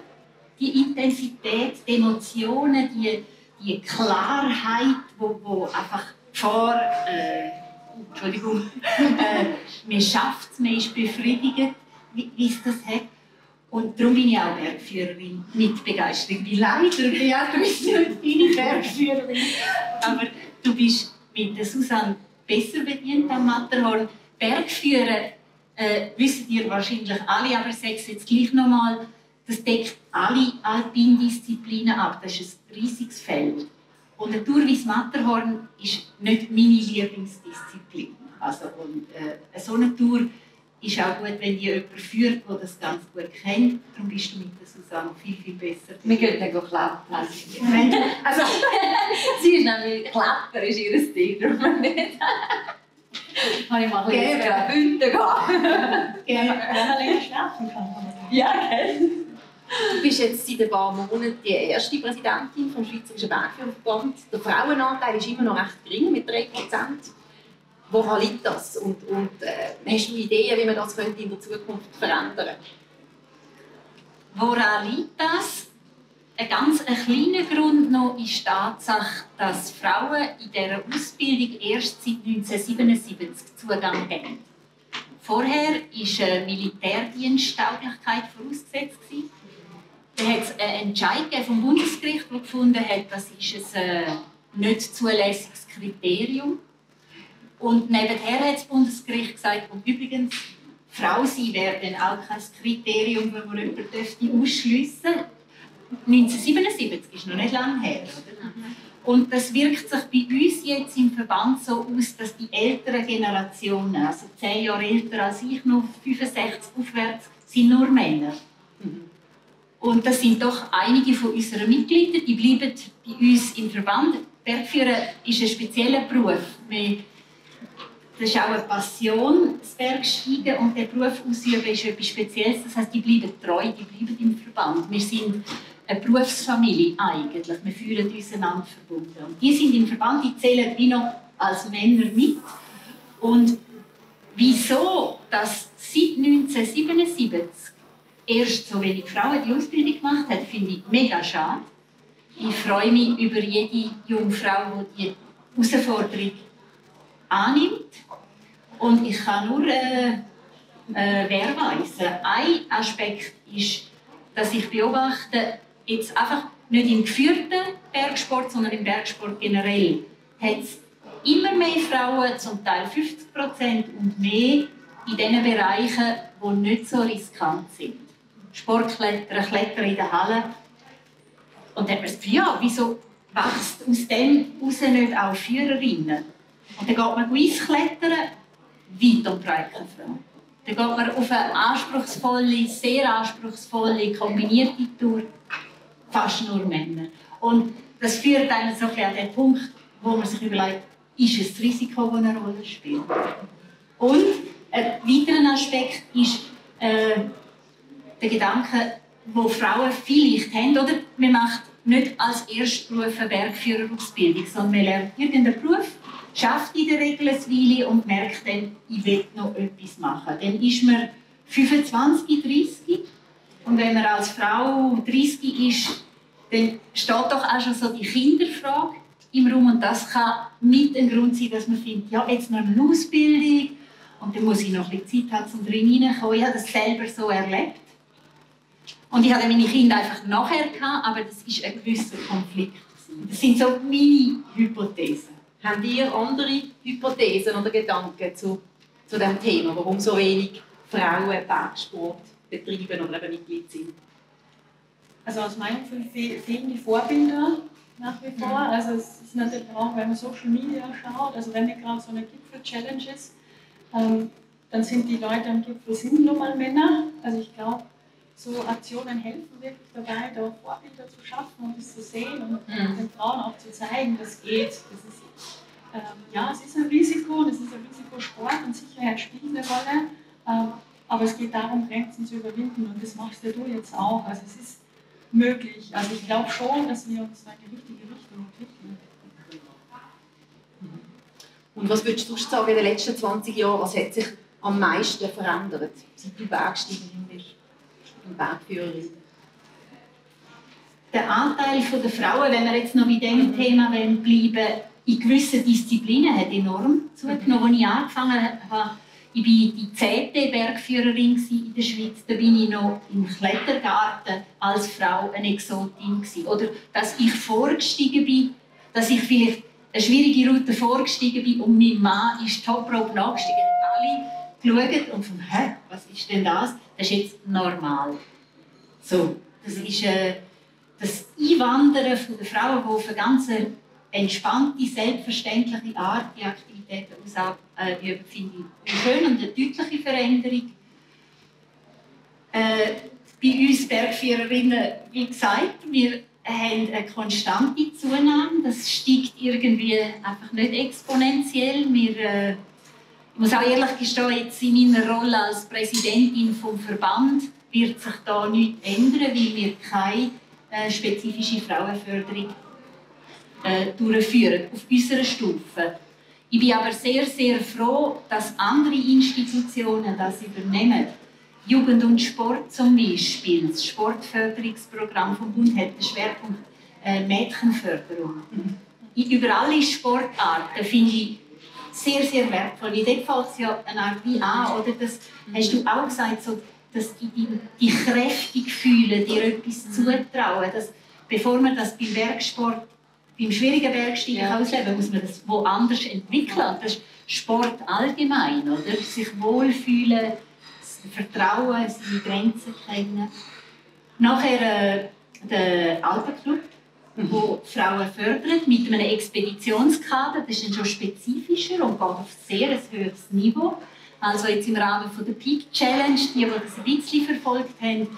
die Intensität, die Emotionen, die, die Klarheit, wo, wo einfach vor, äh, Entschuldigung, äh, man schafft es, man ist befriedigt, wie, es das hat. Und darum bin ich auch Bergführerin mit Begeisterung. Wie leider, Beatrice, nicht deine Bergführerin. Aber du bist mit der Susanne besser bedient am Matterhorn. Bergführer äh, wissen ihr wahrscheinlich alle, aber ich jetzt gleich nochmal, das deckt alle Alpindisziplinen ab. Das ist ein riesiges Feld. Und der Tour wie Matterhorn ist nicht meine Lieblingsdisziplin. Also, und, äh, so eine Tour ist auch gut, wenn ihr jemanden führt, der das ganz gut kennt. Darum bist du mit der Susanne viel, viel besser. Wir gehen dann klappen. Also, sie ist nämlich Klepper, ist ihr Stil. Darum nicht. Kann ich mal ein bisschen Bünden gehen. Gerne, wenn man länger schlafen kann. Ja, gell? Du bist jetzt seit ein paar Monaten die erste Präsidentin vom Schweizerischen Bergführerverband. Der Frauenanteil ist immer noch recht gering, mit 3%. Woran liegt das? Und, und äh, hast du Ideen, wie man das in der Zukunft verändern könnte? Woran liegt das? ein ganz ein kleiner Grund noch ist die Tatsache, dass Frauen in dieser Ausbildung erst seit 1977 Zugang haben. Vorher war eine Militärdiensttauglichkeit vorausgesetzt. Da hat es einen Entscheid vom Bundesgericht, der gefunden hat, das ist ein äh, nicht zulässiges Kriterium. Und nebenher hat das Bundesgericht gesagt, und übrigens, Frau sein wäre auch kein Kriterium, wenn man jemanden ausschliessen dürfte. 1977 ist noch nicht lange her. Und das wirkt sich bei uns jetzt im Verband so aus, dass die älteren Generationen, also zehn Jahre älter als ich, noch 65 aufwärts, sind nur Männer. Und das sind doch einige von unseren Mitgliedern, die bleiben bei uns im Verband. Bergführer ist ein spezieller Beruf. Das ist auch eine Passion, das Bergsteigen und der Beruf ausüben ist etwas Spezielles. Das heißt, die bleiben treu, die bleiben im Verband. Wir sind eine Berufsfamilie eigentlich. Wir fühlen uns einander verbunden. Und die sind im Verband, die zählen wie noch als Männer mit. Und wieso, dass seit 1977 erst so wenig Frauen die Ausbildung gemacht haben, finde ich mega schade. Ich freue mich über jede junge Frau, die die Herausforderung annimmt. Und ich kann nur äh, äh, wehrweisen. Ein Aspekt ist, dass ich beobachte, jetzt einfach nicht im geführten Bergsport, sondern im Bergsport generell, hat es immer mehr Frauen, zum Teil 50 Prozent und mehr, in den Bereichen, die nicht so riskant sind. Sportklettern, Klettern in der Halle. Und dann hat man das Gefühl, ja, wieso wächst aus dem heraus nicht auch Führerinnen? Und dann geht man Eisklettern, weit und breit Frau. Dann geht man auf eine anspruchsvolle, sehr anspruchsvolle, kombinierte Tour fast nur Männer. Und das führt einen so an den Punkt, wo man sich überlegt, ist es das Risiko, das eine Rolle spielt. Und ein weiterer Aspekt ist äh, der Gedanke, wo Frauen vielleicht haben, oder man macht nicht als Erstberuf eine Bergführerausbildung, sondern man lernt irgendeinen Beruf, schafft in der Regel eine Weile und merkt dann, ich will noch etwas machen. Dann ist man 25, 30 und wenn man als Frau 30 ist, dann steht doch auch schon so die Kinderfrage im Raum. Und das kann mit ein Grund sein, dass man findet, ja, jetzt noch eine Ausbildung und dann muss ich noch ein bisschen Zeit haben, um drin hineinzukommen. Ich habe das selber so erlebt. Und ich hatte meine Kinder einfach nachher, gehabt, aber das ist ein gewisser Konflikt. Das sind so meine Hypothesen. Habt ihr andere Hypothesen oder Gedanken zu, zu diesem Thema, warum so wenig Frauen Bergsport betreiben oder eben Mitglied sind? Also aus meinem Gefühl fehlen die Vorbilder nach wie vor. Mhm. Also es ist natürlich auch, wenn man Social Media schaut, also wenn wir gerade so eine Gipfel-Challenge ist, ähm, dann sind die Leute am Gipfel sind nun mal Männer. Also ich glaube, so Aktionen helfen wirklich dabei, da Vorbilder zu schaffen und es zu sehen und mhm. den Frauen auch zu zeigen, das geht. Das ist, ähm, ja, es ist ein Risiko und es ist ein Risikosport und Sicherheit spielt eine Rolle. Ähm, aber es geht darum, Grenzen zu überwinden und das machst ja du jetzt auch. Also es ist möglich. Also ich glaube schon, dass wir uns in die richtige Richtung entwickeln. Und was würdest du sagen in den letzten 20 Jahren, was hat sich am meisten verändert, seit du Bergsteigerin Bergführerin? Der Anteil der Frauen, wenn wir jetzt noch bei diesem Thema bleiben, in gewissen Disziplinen hat enorm zugenommen. Als ich angefangen habe, ich war die zehnte Bergführerin in der Schweiz. Da bin ich noch im Klettergarten als Frau eine Exotin. Oder dass ich vorgestiegen bin, dass ich vielleicht eine schwierige Route vorgestiegen bin und mein Mann ist Top nachgestiegen. Alle geschaut und von, hä, was ist denn das? Das ist jetzt normal. So, das ist äh, das Einwandern von der Frauen, die auf eine ganz entspannte, selbstverständliche Art die Aktivitäten ausüben, äh, finde ich schön und eine deutliche Veränderung. Äh, bei uns Bergführerinnen, wie gesagt, wir haben eine konstante Zunahme. Das steigt irgendwie einfach nicht exponentiell. Wir, äh, ich muss auch ehrlich gestehen, jetzt in meiner Rolle als Präsidentin vom Verband wird sich da nichts ändern, weil wir keine äh, spezifische Frauenförderung äh, durchführen auf unserer Stufe. Ich bin aber sehr, sehr froh, dass andere Institutionen das übernehmen. Jugend und Sport zum Beispiel. Das Sportförderungsprogramm vom Bund hat den Schwerpunkt äh, Mädchenförderung. Mhm. Über alle Sportarten finde ich sehr, sehr wertvoll. Wie dort fällt es ja eine Art wie an, oder? Das hast du auch gesagt, so, dass die, die, die kräftig fühlen, dir etwas zutrauen. Dass, bevor man das beim Bergsport, beim schwierigen Bergsteigen ja. ausleben muss man das woanders entwickeln. Das ist Sport allgemein, oder? Sich wohlfühlen, Vertrauen, seine Grenzen kennen. Nachher äh, der Alpenclub, mhm. Wo Frauen fördert mit einem Expeditionskader. Das ist dann schon spezifischer und geht auf sehr ein höheres Niveau. Also jetzt im Rahmen von der Peak Challenge, die, die das ein bisschen verfolgt haben,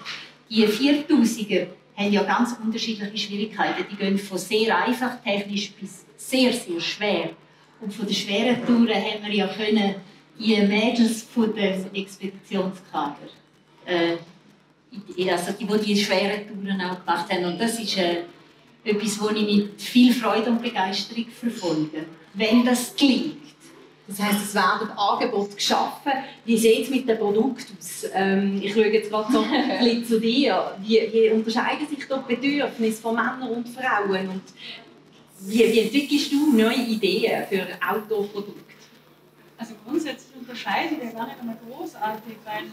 die 4000er haben ja ganz unterschiedliche Schwierigkeiten. Die gehen von sehr einfach technisch bis sehr, sehr schwer. Und von den schweren Touren haben wir ja können die Mädels von dem Expeditionskader, äh, also die, die die schweren Touren auch gemacht haben. Und das ist äh, etwas, was ich mit viel Freude und Begeisterung verfolge, wenn das gelingt. Das heisst, es werden Angebote geschaffen. Wie sieht es mit dem Produkt aus? Ähm, ich schaue jetzt gerade so ein bisschen zu dir. Wie, wie unterscheiden sich die Bedürfnisse von Männern und Frauen? Und wie, wie entwickelst du neue Ideen für Outdoor-Produkte? Also grundsätzlich unterscheiden wir gar nicht einmal großartig, weil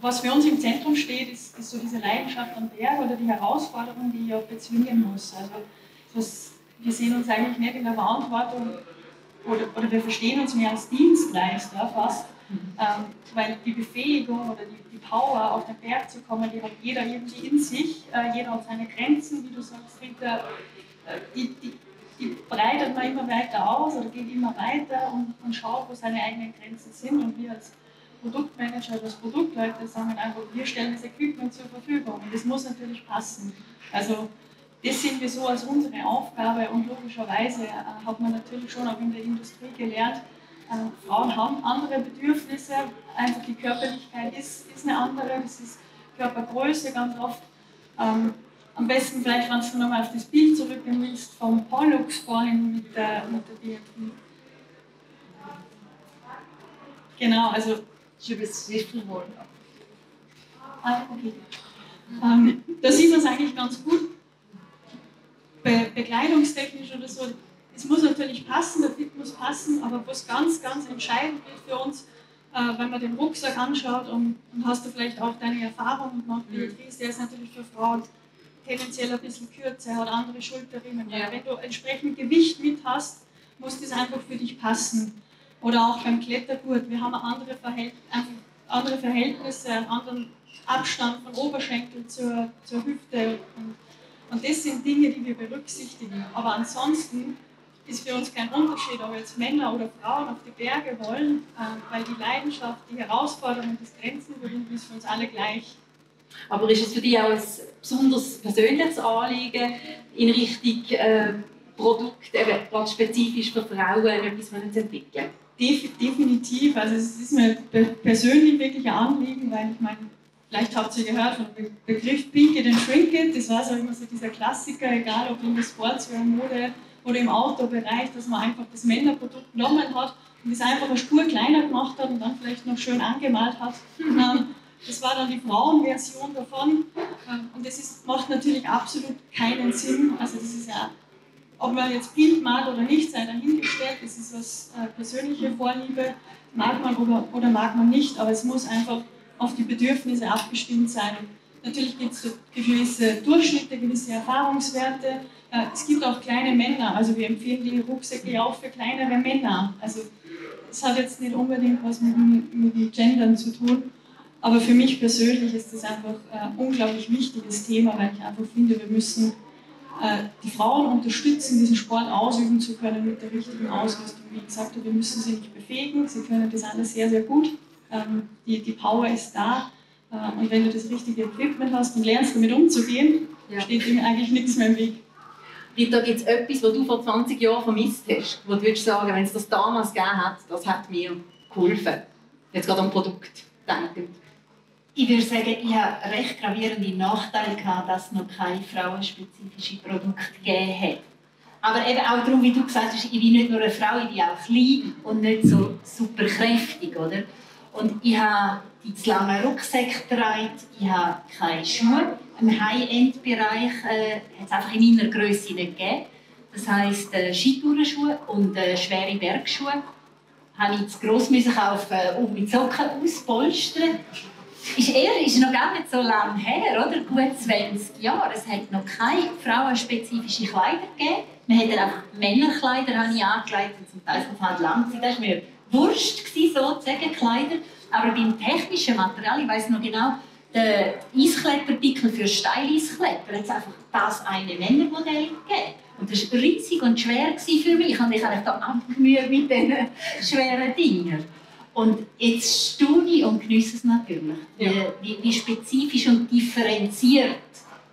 was für uns im Zentrum steht, ist, ist so diese Leidenschaft am Berg oder die Herausforderung, die ich auch bezwingen muss. Also das, wir sehen uns eigentlich nicht in der Verantwortung oder, oder wir verstehen uns mehr als Dienstleister fast, mhm. ähm, weil die Befähigung oder die, die, Power, auf den Berg zu kommen, die hat jeder irgendwie in sich, äh, jeder hat seine Grenzen, wie du sagst, Rita, äh, die, die, die breitet man immer weiter aus oder geht immer weiter und, und schaut, wo seine eigenen Grenzen sind und wir als Produktmanager, als Produktleute sagen einfach, wir stellen das Equipment zur Verfügung und das muss natürlich passen. Also das sehen wir so als unsere Aufgabe und logischerweise äh, hat man natürlich schon auch in der Industrie gelernt, äh, Frauen haben andere Bedürfnisse, einfach die Körperlichkeit ist, ist eine andere, das ist Körpergröße ganz oft. Ähm, am besten vielleicht, wenn du nochmal auf das Bild zurückgehen willst, vom Pollux vorhin mit der, mit der DFB. Genau, also. Ich das wollen. Ah, okay. Ähm, da sieht man es eigentlich ganz gut be bekleidungstechnisch oder so, es muss natürlich passen, der Fit muss passen, aber was ganz, ganz entscheidend wird für uns, äh, wenn man den Rucksack anschaut und, und, hast du vielleicht auch deine Erfahrung nach Beatrice, der ist natürlich für Frauen tendenziell ein bisschen kürzer, hat andere Schulterriemen. Ja. Wenn du entsprechend Gewicht mit hast, muss das einfach für dich passen. Oder auch beim Klettergurt, wir haben andere, Verhält andere Verhältnisse, einen anderen Abstand von Oberschenkel zur, zur Hüfte und und das sind Dinge, die wir berücksichtigen. Aber ansonsten ist für uns kein Unterschied, ob jetzt Männer oder Frauen auf die Berge wollen, äh, weil die Leidenschaft, die Herausforderung, das Grenzenüberwinden ist für uns alle gleich. Aber ist es für dich auch ein besonders persönliches Anliegen in Richtung äh, Produkt, eben ganz spezifisch für Frauen, etwas zu entwickeln? Definitiv. Also es ist mir persönlich wirklich ein Anliegen, weil ich meine, Vielleicht habt ihr gehört von dem Begriff Peak It and Shrink It. Das war so immer so dieser Klassiker, egal ob in der Sportswear, Mode oder im Outdoor-Bereich, dass man einfach das Männerprodukt genommen hat und es einfach eine Spur kleiner gemacht hat und dann vielleicht noch schön angemalt hat. Ähm, das war dann die Frauenversion davon. Ähm, und das ist, macht natürlich absolut keinen Sinn. Also das ist ja, ob man jetzt Bild mag oder nicht, sei dahingestellt. Das ist was äh, persönliche Vorliebe. Mag man oder, oder mag man nicht, aber es muss einfach auf die Bedürfnisse abgestimmt sein. natürlich gibt es gewisse Durchschnitte, gewisse Erfahrungswerte. Äh, es gibt auch kleine Männer, also wir empfehlen die Rucksäcke auch für kleinere Männer. Also es hat jetzt nicht unbedingt was mit, mit dem Gendern zu tun, aber für mich persönlich ist das einfach ein unglaublich wichtiges Thema, weil ich einfach finde, wir müssen äh, die Frauen unterstützen, diesen Sport ausüben zu können mit der richtigen Ausrüstung. Wie gesagt, wir müssen sie nicht befähigen, sie können das alles sehr, sehr gut ähm, die, die Power ist da. Äh, und wenn du das richtige Equipment hast und lernst damit umzugehen, ja. steht dem eigentlich nichts mehr im Weg. Rita, gibt es etwas, was du vor 20 Jahren vermisst hast, wo du würdest sagen, wenn es das damals gegeben hat, das hat mir geholfen? Jetzt gerade am Produkt denken. Ich würde sagen, ich habe recht gravierende Nachteile gehabt, dass es noch keine frauenspezifischen Produkte gegeben hat. Aber eben auch darum, wie du gesagt hast, ich bin nicht nur eine Frau, ich bin auch klein und nicht so super kräftig, oder? Und ich habe die zu langen Rucksäcke getragen, ich habe keine Schuhe. Im High-End-Bereich äh, hat es einfach in meiner Größe nicht gegeben. Das heisst, äh, Skitourenschuhe und äh, schwere Bergschuhe habe ich zu gross kaufen, um mit Socken auspolstern. Ist eher ist noch gar nicht so lange her, oder? Gut 20 Jahre. Es hat noch keine frauenspezifische Kleider gegeben. Man hat einfach Männerkleider habe ich angelegt zum Teil sind halt lang. Das war mir Wurst, sozusagen, Kleider. Aber beim technischen Material, ich weiß noch genau, der Eiskletterpickel für Steileiskletter hat es einfach das eine Männermodell gegeben. Und das war riesig und schwer für mich. Und ich habe mich da abgemüht mit diesen schweren Dingen. Und jetzt staune ich und genieße es natürlich, ja. wie, wie, spezifisch und differenziert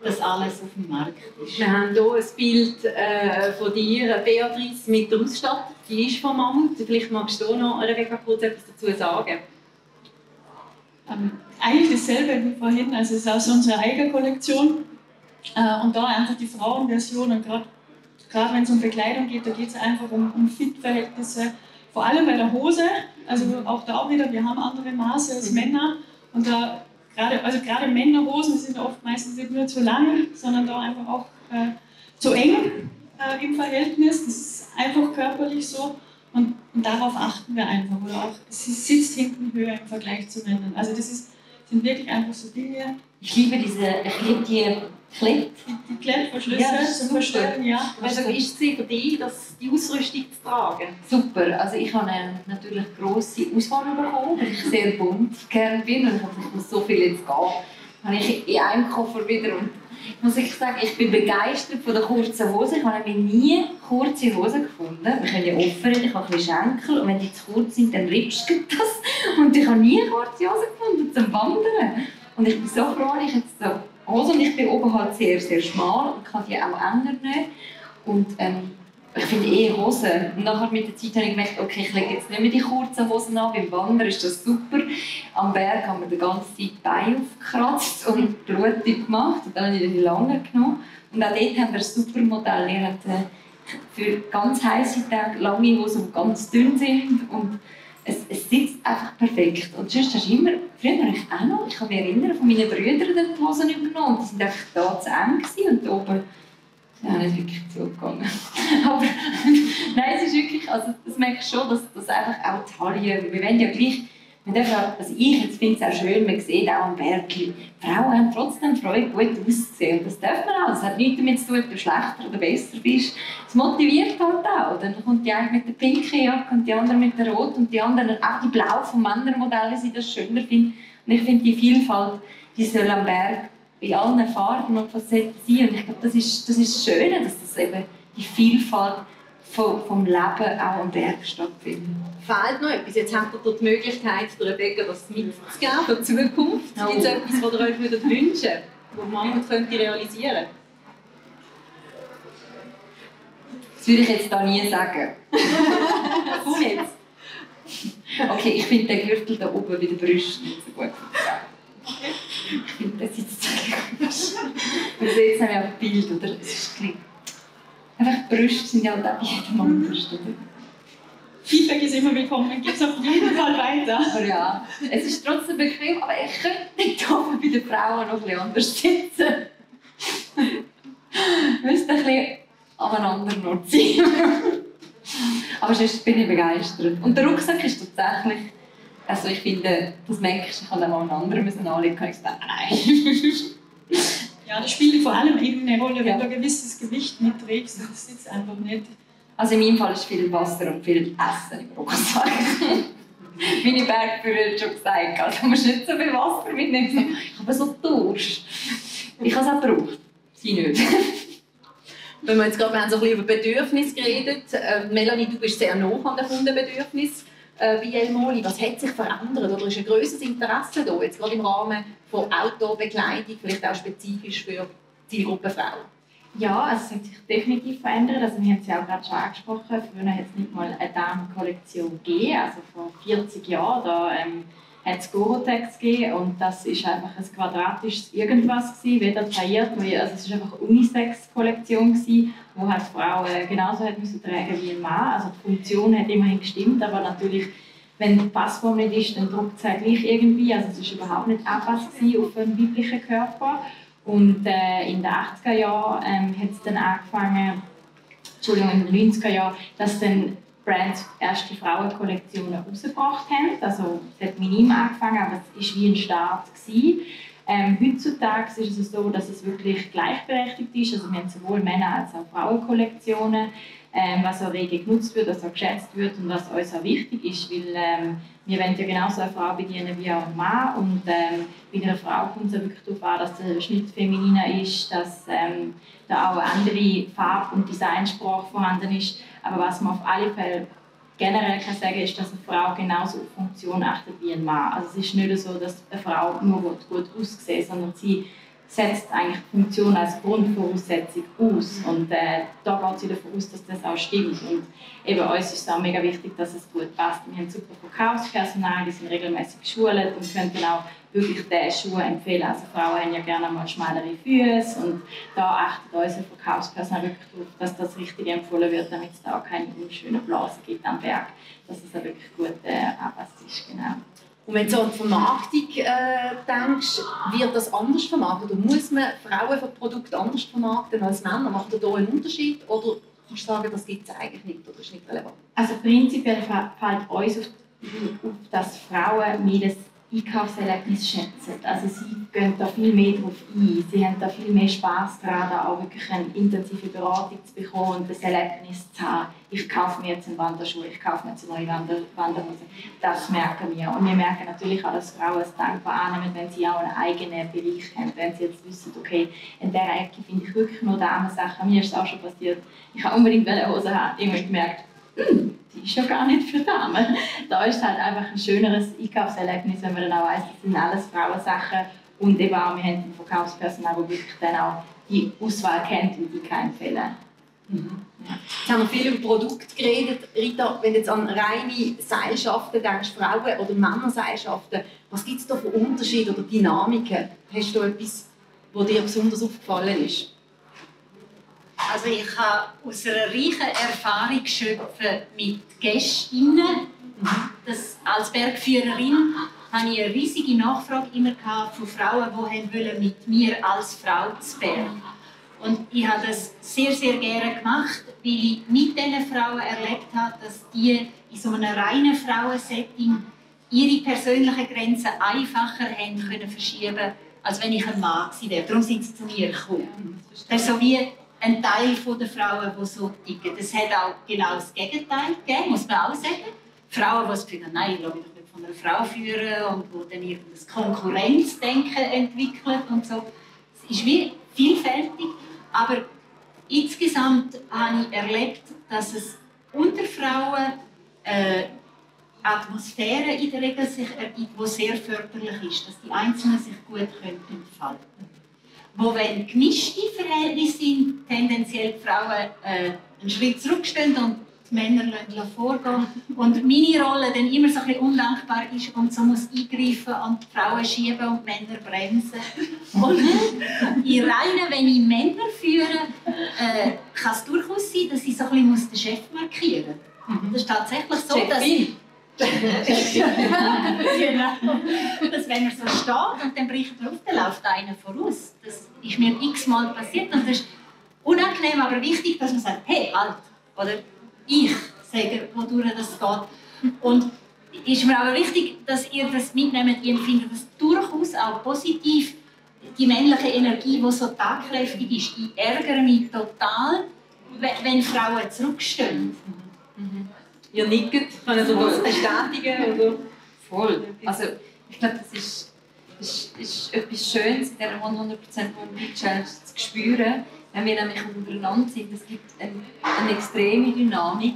das alles auf dem Markt ist. Wir haben hier ein Bild äh, von dir, Beatrice, mit der Ausstattung. Die ist von Mammut. Vielleicht magst du noch, Rebecca, kurz etwas dazu sagen. Ähm, eigentlich dasselbe wie vorhin, also es ist aus unserer eigenen Kollektion. Äh, und da einfach die Frauenversion und gerade gerade wenn es um Bekleidung geht, da geht es einfach um, um Fitverhältnisse, vor allem bei der Hose. Also auch da wieder, wir haben andere Maße als mhm. Männer und da gerade, also gerade Männerhosen sind oft meistens nicht nur zu lang, sondern da einfach auch äh, zu eng äh, im Verhältnis. Das ist einfach körperlich so und, und, darauf achten wir einfach. Oder auch, es sitzt hinten höher im Vergleich zu Männern. Also das ist, sind wirklich einfach so Dinge. Ich liebe diese, ich liebe die Klett. Die Klettverschlüsse ja, zum Verstellen, ja. Also wie ist es für dich, das, die Ausrüstung zu tragen? Super, also ich habe eine natürlich grosse Auswahl bekommen, weil ich sehr bunt gerne bin und ich muss so viel jetzt gehen. Habe ich in einem Koffer wieder und muss ich sagen, ich bin begeistert von der kurzen Hose. Ich habe nämlich nie kurze Hosen gefunden. Wir können ja offern, ich habe ein Schenkel und wenn die zu kurz sind, dann ripst das. Und ich habe nie kurze Hosen gefunden zum Wandern. Und ich bin so froh, dass ich jetzt so Hose und ich bin oben halt sehr, sehr schmal und kann die auch enger nehmen. Und ähm, ich finde eh Hosen. Und nachher mit der Zeit habe ich gemerkt, okay, ich lege jetzt nicht mehr die kurzen Hosen an. Beim Wandern ist das super. Am Berg haben wir die ganze Zeit die Beine aufgekratzt und blutig gemacht. Und dann habe ich die lange genommen. Und auch dort haben wir ein super Modell. Habt äh, für ganz heiße Tage lange Hosen, die ganz dünn sind. Und es, es sitzt einfach perfekt. Und sonst hast du immer, früher habe ich auch noch, ich kann mich erinnern, von meinen Brüdern die Hosen übernommen. Die waren einfach da zu eng gewesen, und oben ja, nicht wirklich zugegangen. Aber nein, es ist wirklich, also das merke ich schon, dass, dass einfach auch die Taille, wir wollen ja gleich man darf auch, also ich finde es auch schön, man sieht auch am Berg, Frauen haben trotzdem Freude, gut auszusehen. Und das darf man auch. Das hat nichts damit zu tun, ob du schlechter oder besser bist. Es motiviert halt auch. Dann kommt die eine mit der pinken Jacke und die andere mit der roten und die anderen, auch die blau vom Männermodell, wie sie das schöner finden. Und ich finde, die Vielfalt, die soll am Berg bei allen Farben und Facetten sein. Und ich glaube, das ist das, ist Schöne, dass das eben die Vielfalt vom, vom Leben auch am Berg stattfindet. Fehlt noch etwas? Jetzt habt ihr die Möglichkeit, der Rebecca das mitzugeben für die Zukunft. Oh. Gibt es etwas, was ihr euch würdet wünschen was Mammut könnte realisieren Das würde ich jetzt da nie sagen. Komm jetzt. Okay, ich finde den Gürtel da oben bei den Brüsten nicht so gut. Ich finde, das sitzt sehr komisch. Und jetzt haben wir auch ein Bild, oder? Es ist Einfach die Brüste sind ja auch bei jedem anders. Feedback ist immer willkommen, geht es auf jeden Fall weiter. Aber ja, es ist trotzdem bequem, aber ich könnte nicht oben bei den Frauen noch etwas anders sitzen. Ich müsste ein bisschen an einem anderen Ort sein. aber sonst bin ich begeistert. Und der Rucksack ist tatsächlich, also ich finde, das merke ich, ich kann auch einen anderen müssen anlegen, kann ich sagen, nein. Ja, das spielt vor allem eben eine Rolle, wenn ja. du ein gewisses Gewicht mitträgst. Das sitzt einfach nicht. Also in meinem Fall ist viel Wasser und viel Essen im Rucksack. Meine Bergführer haben schon gesagt, also du musst nicht so viel Wasser mitnehmen. Ich habe so Durst. Ich habe es auch gebraucht. Sie nicht. Wenn wir jetzt gerade, wir haben so ein bisschen über Bedürfnisse geredet. Äh, Melanie, du bist sehr nah an den Kundenbedürfnissen äh, wie El Moli. Was hat sich verändert? Oder ist ein größeres Interesse da, jetzt gerade im Rahmen von Outdoor-Bekleidung, vielleicht auch spezifisch für Zielgruppe Frauen? Ja, also es hat sich definitiv verändert. Also wir haben es ja auch gerade schon angesprochen. Früher hat es nicht mal eine Damenkollektion gegeben. Also vor 40 Jahren da, ähm, hat es Gorotex gegeben und das ist einfach ein quadratisches Irgendwas gewesen, weder tailliert, also es war einfach eine Unisex-Kollektion gewesen, wo halt Frauen genauso hat müssen tragen wie ein Mann. Also die Funktion hat immerhin gestimmt, aber natürlich wenn der Passform nicht ist, dann druckt es halt gleich irgendwie. Also es war überhaupt nicht angepasst auf einen weiblichen Körper. Und äh, in den 80er Jahren ähm, hat es dann angefangen, Entschuldigung, in den 90er Jahren, dass dann Brands erste Frauenkollektionen rausgebracht haben. Also es hat minim angefangen, aber es war wie ein Start. Ähm, heutzutage ist es so, dass es wirklich gleichberechtigt ist. Also wir haben sowohl Männer- als auch Frauenkollektionen, ähm, was auch rege genutzt wird, was auch geschätzt wird und was uns auch wichtig ist, weil ähm, wir wollen ja genauso eine Frau bedienen wie auch ein Mann und ähm, bei einer Frau kommt es wirklich darauf an, dass der Schnitt femininer ist, dass ähm, da auch eine andere Farb- und Designsprache vorhanden ist. Aber was man auf alle Fälle generell kann sagen ist, dass eine Frau genauso auf Funktion achtet wie ein Mann. Also es ist nicht so, dass eine Frau nur gut aussieht, sondern sie setzt eigentlich die Funktion als Grundvoraussetzung aus. Und äh, da geht sie davon aus, dass das auch stimmt. Und eben uns ist es auch mega wichtig, dass es gut passt. Wir haben super Verkaufspersonal, die sind regelmäßig geschult und können dann auch wirklich diese Schuhe empfehlen. Also Frauen haben ja gerne mal schmalere Füße und da achtet unser Verkaufspersonal wirklich darauf, dass das richtig empfohlen wird, damit es da auch keine unschönen Blasen gibt am Berg, dass es auch wirklich gut äh, angepasst ist. Genau. Und wenn du an die Vermarktung äh, denkst, wird das anders vermarktet? Oder muss man Frauen für Produkte anders vermarkten als Männer? Macht ihr da einen Unterschied? Oder kannst du sagen, das gibt es eigentlich nicht oder ist nicht relevant? Also prinzipiell fällt uns auf, auf dass Frauen mehr das Einkaufserlebnis schätzen. Also sie gehen da viel mehr drauf ein. Sie haben da viel mehr Spaß daran, da auch wirklich eine intensive Beratung zu bekommen und das Erlebnis zu haben. Ich kaufe mir jetzt einen Wanderschuh, ich kaufe mir jetzt eine neue Wander Wanderhose. Das merken wir. Und wir merken natürlich auch, dass Frauen es dankbar annehmen, wenn sie auch einen eigenen Bereich haben. Wenn sie jetzt wissen, okay, in dieser Ecke finde ich wirklich nur Damensachen. Mir ist es auch schon passiert. Ich habe unbedingt eine Hose haben. Irgendwie gemerkt, hm, die ist ja gar nicht für Damen. Da ist es halt einfach ein schöneres Einkaufserlebnis, wenn man dann auch weiss, das sind alles Frauensachen und eben auch, wir haben ein Verkaufspersonal, das wirklich dann auch die Auswahl kennt und die kann empfehlen. Mhm. Jetzt haben wir viel über Produkte geredet. Rita, wenn du jetzt an reine Seilschaften denkst, Frauen- oder Männerseilschaften, was gibt es da für Unterschiede oder Dynamiken? Hast du etwas, was dir besonders aufgefallen ist? Also ich habe aus einer reichen Erfahrung schöpfen mit Gästinnen. Das, als Bergführerin hatte ich eine riesige Nachfrage immer von Frauen, die wollen mit mir als Frau zu Berg. Und ich habe das sehr, sehr gerne gemacht, weil ich mit diesen Frauen erlebt habe, dass die in so einem reinen Frauensetting ihre persönlichen Grenzen einfacher haben können verschieben als wenn ich ein Mann gewesen wäre. Darum sind sie zu mir gekommen. Das ist so wie ein Teil der Frauen, die so ticken. Es hat auch genau das Gegenteil gegeben, muss man auch sagen. Frauen, die das haben, nein, ich lasse mich nicht von einer Frau führen und die dann irgendein Konkurrenzdenken entwickeln und so. Es ist wie vielfältig, aber insgesamt habe ich erlebt, dass es unter Frauen äh, Atmosphäre in der Regel sich ergibt, die sehr förderlich ist, dass die Einzelnen sich gut entfalten können wo wenn gemischte Verhältnisse sind, tendenziell die Frauen äh, einen Schritt zurückstehen und die Männer lassen vorgehen. Und meine Rolle dann immer so ein bisschen undankbar ist und so muss eingreifen und die Frauen schieben und die Männer bremsen. Und in Reinen, wenn ich Männer führe, äh, kann es durchaus sein, dass ich so ein bisschen den Chef markieren muss. Das ist tatsächlich so, dass genau. Dass wenn er so steht und dann bricht er auf, dann läuft einer voraus. Das ist mir x-mal passiert und das ist unangenehm, aber wichtig, dass man sagt, hey, halt, oder ich sage, wodurch das geht. Und ist mir aber wichtig, dass ihr das mitnehmt. Ich empfinde das durchaus auch positiv, die männliche Energie, die so tagkräftig ist. Ich ärgere mich total, wenn Frauen zurückstehen. Ihr nickt, können Sie das bestätigen? Oder? Voll. Also, ich glaube, das ist, ist, ist etwas Schönes in dieser 100% Challenge zu spüren, wenn wir nämlich untereinander sind. Es gibt eine, eine extreme Dynamik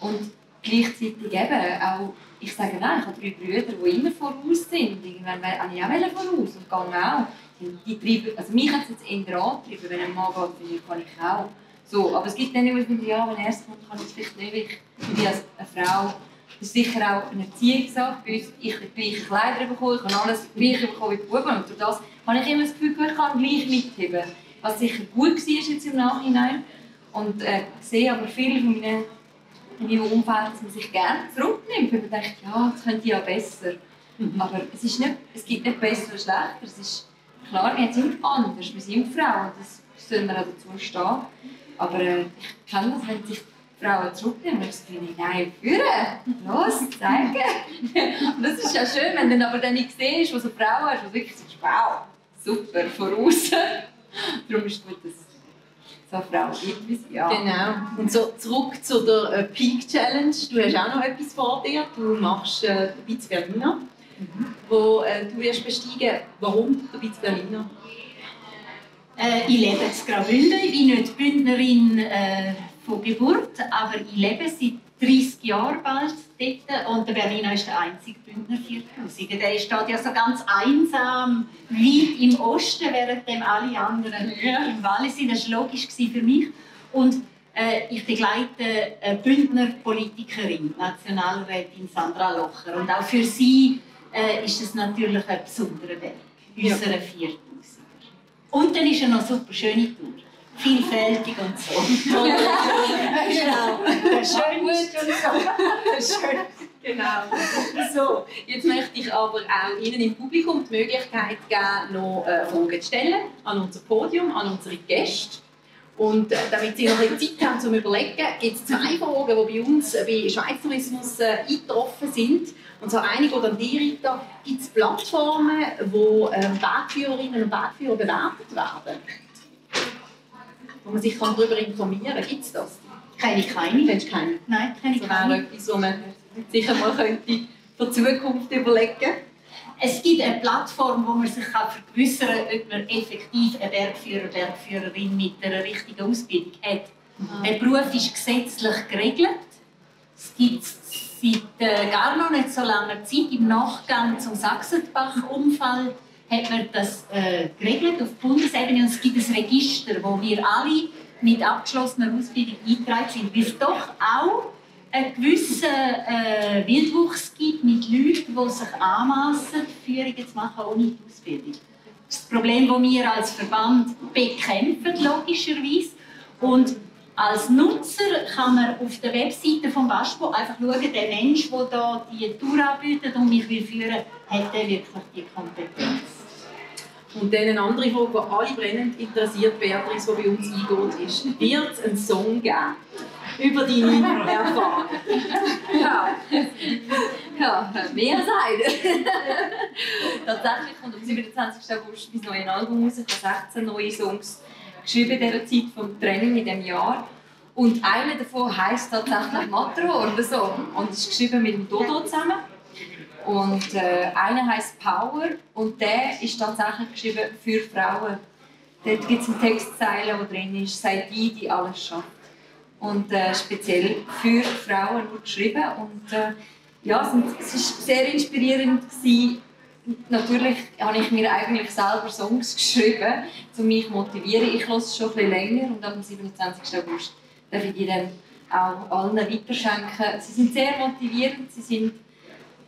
und gleichzeitig eben auch, ich sage nein, ich habe drei Brüder, die immer voraus sind. Irgendwann habe ich auch voraus und gehe auch. Die, die treiben, also mich hat es jetzt eher antreiben, wenn ein Mann geht, kann ich auch. So, aber es gibt dann immer wieder, ja, wenn er es kommt, kann ich es vielleicht nicht, ich bin als eine Frau. Das ist sicher auch eine Erziehungssache bei uns. Ich habe gleiche Kleider bekommen, ich habe alles gleiche bekommen wie die Buben. Und durch das habe ich immer das Gefühl, ich kann gleich mitheben. Was sicher gut war jetzt im Nachhinein. Und äh, sehe aber viele von meinen in meinem Umfeld, dass man sich gerne zurücknimmt, weil man denkt, ja, das könnte ja besser. Mhm. Aber es, ist nicht, es gibt nicht besser oder schlechter. Es ist klar, wir sind anders, wir sind Frauen, das sollen wir auch dazu stehen. Aber äh, ich kenne das, wenn sich die Frauen zurücknehmen, dann finde ich, nein, führen, los, zeigen. Und das ist ja schön, wenn du dann aber dann nicht siehst, wo so Frauen hast, wo du wirklich sagst, wow, super, voraus. Darum ist es gut, dass es so eine Frau gibt sie. Ja. Genau. Und so zurück zu der äh, Peak Challenge. Du hast auch noch etwas vor dir. Du machst äh, den Berliner, wo äh, du wirst besteigen. Warum der Biz Berliner? Äh, ich lebe in Graubünden. Ich bin nicht Bündnerin äh, von Geburt, aber ich lebe seit 30 Jahren bald dort. Und der Berliner ist der einzige Bündner 4000. Der steht ja so ganz einsam, weit im Osten, während alle anderen im Wallis sind. Das war logisch für mich. Und äh, ich begleite eine Bündner Politikerin, Nationalrätin Sandra Locher. Und auch für sie äh, ist es natürlich ein besonderer Berg, unserer 4000. Und dann ist er noch eine super schöne Tour. Vielfältig und so. genau. Schön. Genau. So, jetzt möchte ich aber auch Ihnen im Publikum die Möglichkeit geben, noch äh, Fragen zu stellen an unser Podium, an unsere Gäste. Und äh, damit Sie noch ein bisschen Zeit haben zum Überlegen, gibt es zwei Fragen, die bei uns äh, bei Schweiz Tourismus äh, eingetroffen sind. Und geht an die Rita. Gibt es Plattformen, wo äh, Bergführerinnen und Bergführer bewertet werden? Wo man sich kann darüber informieren kann? Gibt es das? Kenne ich keine. Kennst du keine? Nein, kenne ich Das wäre keine. etwas, was man sicher mal könnte für die Zukunft überlegen Es gibt eine Plattform, wo man sich kann vergewissern kann, ob man effektiv einen Bergführer, Bergführerin mit einer richtigen Ausbildung hat. Der Beruf ist gesetzlich geregelt. Es gibt seit äh, gar noch nicht so langer Zeit, im Nachgang zum Sachsenbach-Unfall, hat man das äh, geregelt auf Bundesebene. Und es gibt ein Register, wo wir alle mit abgeschlossener Ausbildung eingetragen sind. Weil es doch auch einen gewissen äh, Wildwuchs gibt mit Leuten, die sich anmassen, Führungen zu machen ohne Ausbildung. Das Problem, das wir als Verband bekämpfen, logischerweise. Und als Nutzer kann man auf der Webseite vom Baspo einfach schauen, der Mensch, der da die Tour anbietet und mich will führen hat der wirklich die Kompetenz. Und dann eine andere Frage, die alle brennend interessiert, Beatrice, die bei uns eingeht, ist, wird es einen Song geben über deine Erfahrungen? Ja, ja mehr sein. Tatsächlich kommt am 27. August mein neues Album raus. Ich habe 16 neue Songs geschrieben in dieser Zeit vom Training in diesem Jahr. Und einer davon heisst tatsächlich Matterhorn, der Song. Und ist geschrieben mit dem Dodo zusammen. Und äh, einer heisst Power und der ist tatsächlich geschrieben für Frauen. Dort gibt es eine Textzeile, die drin ist, sei die, die alles schafft. Und äh, speziell für Frauen nur geschrieben. Und äh, ja, es war sehr inspirierend. Gewesen. Natürlich habe ich mir eigentlich selber Songs geschrieben, um mich zu motivieren. Ich höre es schon ein länger und am 27. August darf ich die dann auch allen weiterschenken. Sie sind sehr motivierend, sie sind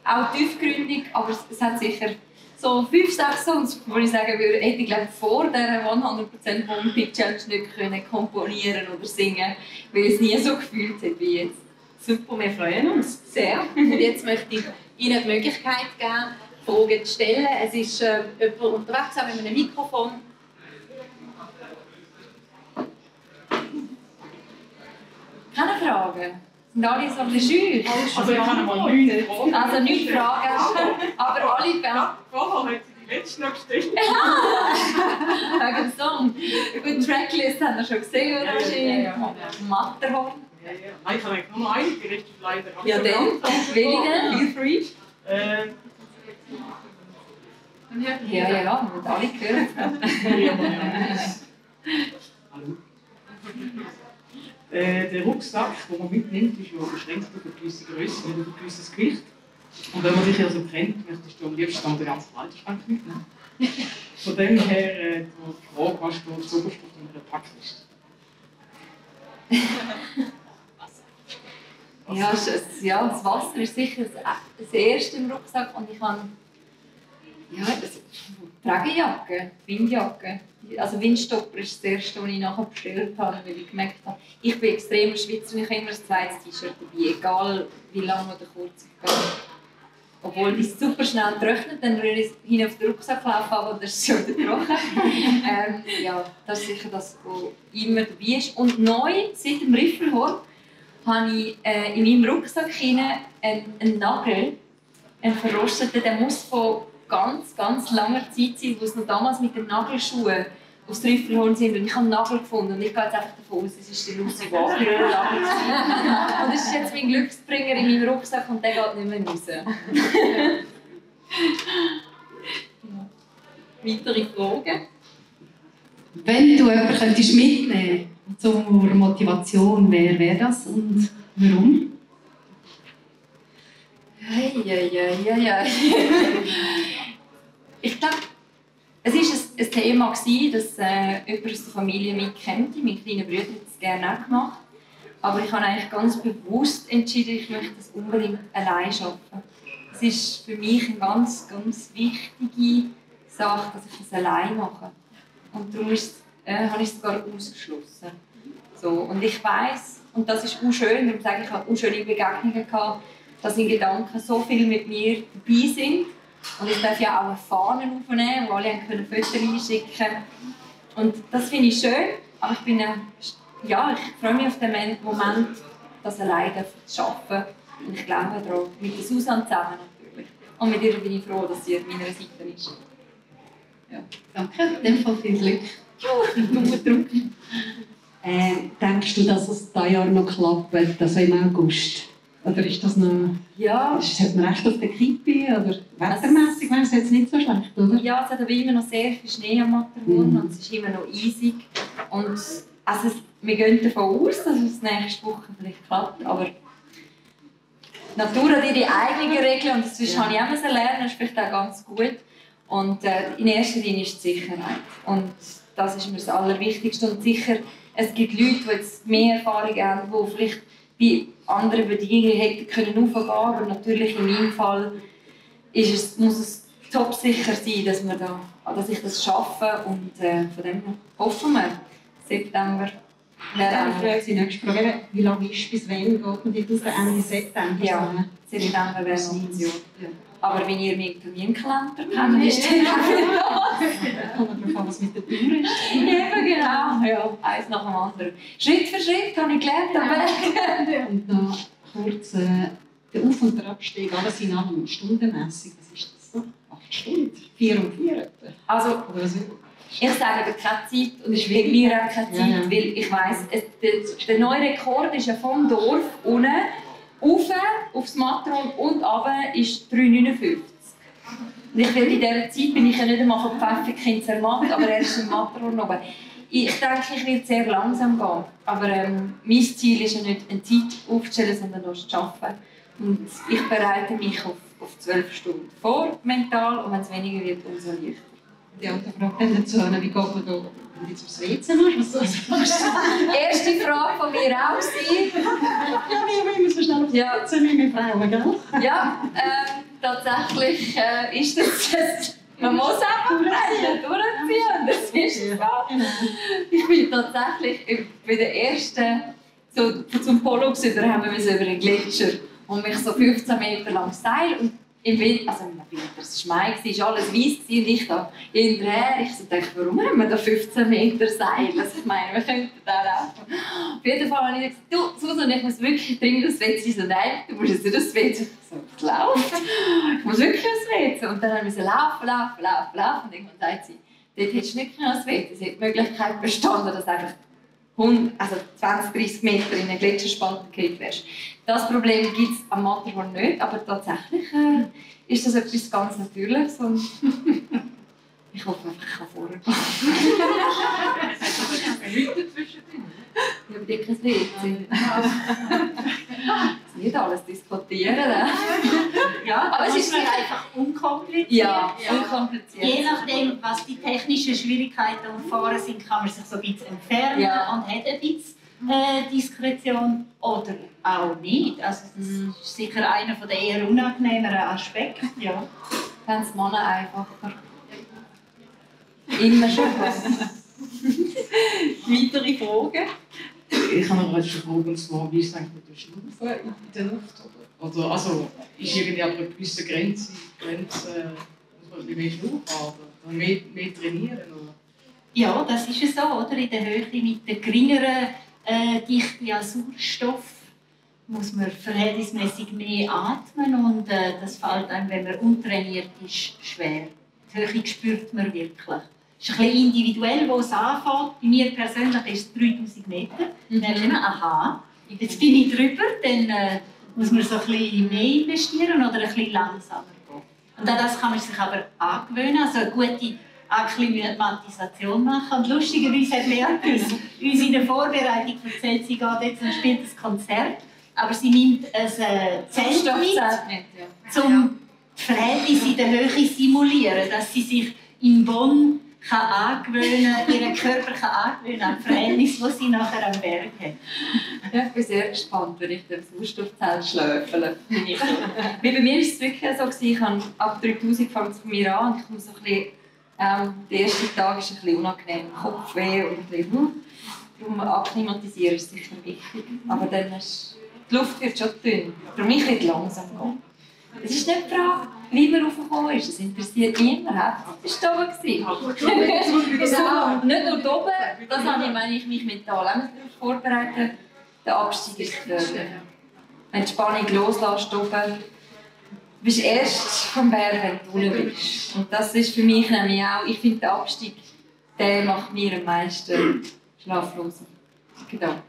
auch tiefgründig, aber es, hat sicher so fünf, sechs Songs, wo ich sagen würde, hätte ich glaube vor dieser 100% Home Peak Challenge nicht können komponieren oder singen, weil ich es nie so gefühlt hat wie jetzt. Super, wir freuen uns sehr. Und jetzt möchte ich Ihnen die Möglichkeit geben, Fragen zu stellen. Es ist äh, jemand unterwegs, auch mit einem Mikrofon. Keine Fragen. Sind alle so ein bisschen scheu? Also ich habe mal neun Fragen. Also nicht Fragen, aber alle Ja, vorher hat sie die letzte noch gestellt. wegen dem Song. Gut, Tracklist haben wir schon gesehen, oder? Ja, ja. Matterhorn. Ja, ja. Nein, ich habe nur noch eine, die Rest ist leider Ja, dann. Willigen, feel free. Äh, Ja, ja, ja, wir haben alle gehört. Hallo. Äh, der Rucksack, den man mitnimmt, ist ja beschränkt auf eine gewisse Größe, nicht auf ein gewisses Gewicht. Und wenn man dich ja so kennt, möchtest du am liebsten dann den ganzen Kleiderschrank mitnehmen. Von dem her äh, die Frage, was du als oberst auf deiner Packliste? Ja, es ja, das Wasser ist sicher das, das erste im Rucksack und ich habe ja, Tragejacke, Windjacke, also Windstopper ist das erste, was ich nachher bestellt habe, weil ich gemerkt habe, ich bin extrem Schweizer und ich habe immer ein zweites T-Shirt dabei, egal wie lang oder kurz ich gehe. Obwohl die super schnell trocknet, dann rühre ich hin auf den Rucksack laufen, aber das ist schon trocken. ähm, ja, das ist sicher das, was immer dabei ist. Und neu, seit dem Riffelhorn, habe ich äh, in meinem Rucksack einen, einen Nagel, einen verrosteten, der muss von ganz, ganz langer Zeit sein, wo es noch damals mit den Nagelschuhen aufs Riffelhorn sind. Und ich habe einen Nagel gefunden und ich gehe jetzt einfach davon aus, es ist der Lucy Wagner Nagel. und das ist jetzt mein Glücksbringer in meinem Rucksack und der geht nicht mehr raus. ja. Weitere Fragen? Wenn du jemanden könntest mitnehmen zur Motivation, wer wäre das und warum? Hey, hey, hey, hey. ich glaube, es war ein, Thema, das äh, aus der Familie mitkennt. Mein kleiner Bruder hat es gerne auch gemacht. Aber ich habe eigentlich ganz bewusst entschieden, ich möchte das unbedingt allein arbeiten. Es ist für mich eine ganz, ganz wichtige Sache, dass ich es allein mache. Und darum ist, äh, habe ich sogar ausgeschlossen. So, und ich weiß und das ist auch schön, ich sage, ich habe auch schöne Begegnungen gehabt, dass in Gedanken so viel mit mir dabei sind. Und ich darf ja auch eine Fahne aufnehmen, wo alle können Fotos einschicken Und das finde ich schön, aber ich bin ja, ich freue mich auf den Moment, das alleine zu arbeiten. Und ich glaube daran, mit der Susanne zusammen natürlich. Und mit ihr bin ich froh, dass sie an meiner Seite ist. Ja. Danke, in dem Fall viel Glück. Äh, denkst du, dass es dieses Jahr noch klappt, also im August? Oder ist das noch... Ja. Ist, hat man recht auf der Kippe? Oder wettermässig wäre es jetzt nicht so schlecht, oder? Ja, es hat aber immer noch sehr viel Schnee am Matterhorn mhm. und es ist immer noch eisig. Und also, wir gehen davon aus, dass es nächste Woche vielleicht klappt, aber die Natur hat ihre eigenen Regeln und das habe ich auch lernen, das ist vielleicht auch ganz gut. Und äh, in erster Linie ist die Sicherheit. Und das ist mir das Allerwichtigste. Und sicher, es gibt Leute, die jetzt mehr Erfahrung haben, die vielleicht bei anderen Bedingungen hätten können aufgehen aber natürlich in meinem Fall ist es, muss es top sicher sein, dass, wir da, dass ich das schaffe und äh, von dem hoffen wir, September ja, ich frage Sie nächste Frage, wie lange ist bis wann geht man die Tour? Ende September? Ja, September wäre es ein Jahr. Aber wenn ihr meinen Terminkalender kennt, ist auch wieder los. Kommt darauf an, was mit der Tour ist. Ja, genau. Ja, eins nach dem anderen. Schritt für Schritt habe ich gelernt am Weg. Und noch kurz äh, der Auf- und der Abstieg, alles in allem stundenmässig. Was ist das so? Acht Stunden? Vier und vier etwa? Also, ich sage aber keine Zeit und ich will mir auch keine Zeit, ja, ja. weil ich weiss, der, der neue Rekord ist ja vom Dorf unten Rauf aufs Matron und runter ist 3,59. ich will in dieser Zeit bin ich ja nicht einmal von Pfefferkind Zermatt, aber er ist im Matron oben. Ich denke, ich werde sehr langsam gehen. Aber ähm, mein Ziel ist ja nicht, eine Zeit aufzustellen, sondern nur zu arbeiten. Und ich bereite mich auf, auf 12 Stunden vor, mental, und wenn es weniger wird, umso leichter. Die andere Frage dazu, wie geht man da du jetzt aufs WC sagst du? Erste Frage von mir auch sein. ja, wir müssen schnell aufs ja. WC, wir Frauen, gell? Ja, äh, tatsächlich äh, ist das jetzt... Man muss einfach brennen, durchziehen, das ist es genau. Ich bin tatsächlich bei der ersten so, zum Polo da haben wir über einen Gletscher und mich so 15 Meter lang Seil und im Winter, also im Winter, es war Mai, es war alles weiß und ich da hinterher. Ich dachte, warum haben wir da 15 Meter Seil? Also ich meine, wir könnten da laufen. Auf jeden Fall habe ich gesagt, du Susan, ich muss wirklich dringend das WC. so, nein, du musst jetzt das WC. Ich so, es läuft. Ich muss wirklich das WC. Und dann haben wir laufen, laufen, laufen, laufen. Und irgendwann sagt sie, dort hättest du nicht das WC. Sie hat die Möglichkeit bestanden, dass einfach 100, also 20, 30 Meter in einen Gletscherspalt gekriegt wärst. Das Problem gibt es am Matterhorn nicht, aber tatsächlich äh, ist das etwas ganz Natürliches. Und ich hoffe einfach, ich kann vorher. Ja, aber die kein WC. Nicht alles diskutieren. ja, aber es ist einfach unkompliziert. Ja, unkompliziert. Je nachdem, was die technischen Schwierigkeiten am Fahren sind, kann man sich so ein bisschen entfernen ja. und hat ein bisschen äh, Diskretion oder auch nicht. Also das mhm. ist sicher einer der eher unangenehmeren Aspekte. Ja. Dann es Männer einfacher. Immer schon. Weitere Fragen? Ich habe noch eine Frage, und zwar, wie ist es eigentlich mit dem Schnaufen in der Luft? Oder, oder also, ist irgendwie ab einer gewissen Grenze, Grenze muss man ein bisschen mehr schnaufen oder mehr, mehr trainieren? Oder? Ja, das ist es so, oder? In der Höhe mit der geringeren äh, Dichte an Sauerstoff muss man verhältnismäßig mehr atmen und äh, das fällt einem, wenn man untrainiert ist, schwer. Die Höhe spürt man wirklich. Es ist ein bisschen individuell, wo es anfängt. Bei mir persönlich ist es 3000 Meter. Dann merke ich, aha, jetzt bin ich drüber, dann äh, muss man so ein bisschen mehr investieren oder ein bisschen langsamer gehen. Und an das kann man sich aber angewöhnen, also eine gute Akklimatisation machen. Und lustigerweise hat Leandus uns in der Vorbereitung erzählt, sie geht jetzt und spielt ein Konzert, aber sie nimmt ein äh, Zelt mit, um die Verhältnisse in der Höhe zu simulieren, dass sie sich in Bonn kann angewöhnen, ihren Körper kann angewöhnen an Verhältnis, das sie nachher am Berg hat. Ich bin sehr gespannt, wenn ich im Sauerstoffzelt schlöfele. Weil bei mir war es wirklich so, gewesen, ich habe ab 3000 fängt es bei mir an und ich komme so ein bisschen, ähm, der erste Tag ist ein bisschen unangenehm, Kopfweh und ein bisschen, hm. Darum akklimatisieren ist sicher wichtig. Aber dann ist, die Luft wird schon dünn. Für mich wird es langsam gehen. Es ist nicht die Frage, man raufgekommen ist. Das interessiert niemanden. Das war oben. genau. Nicht nur hier oben. Das habe ich, wenn ich mich mental auch darauf vorbereite. Der Abstieg ist dort. Wenn die Spannung loslässt oben, bist du erst vom Berg, wenn du unten bist. Und das ist für mich nämlich auch, ich finde den Abstieg, der macht mir am meisten schlaflose Gedanken.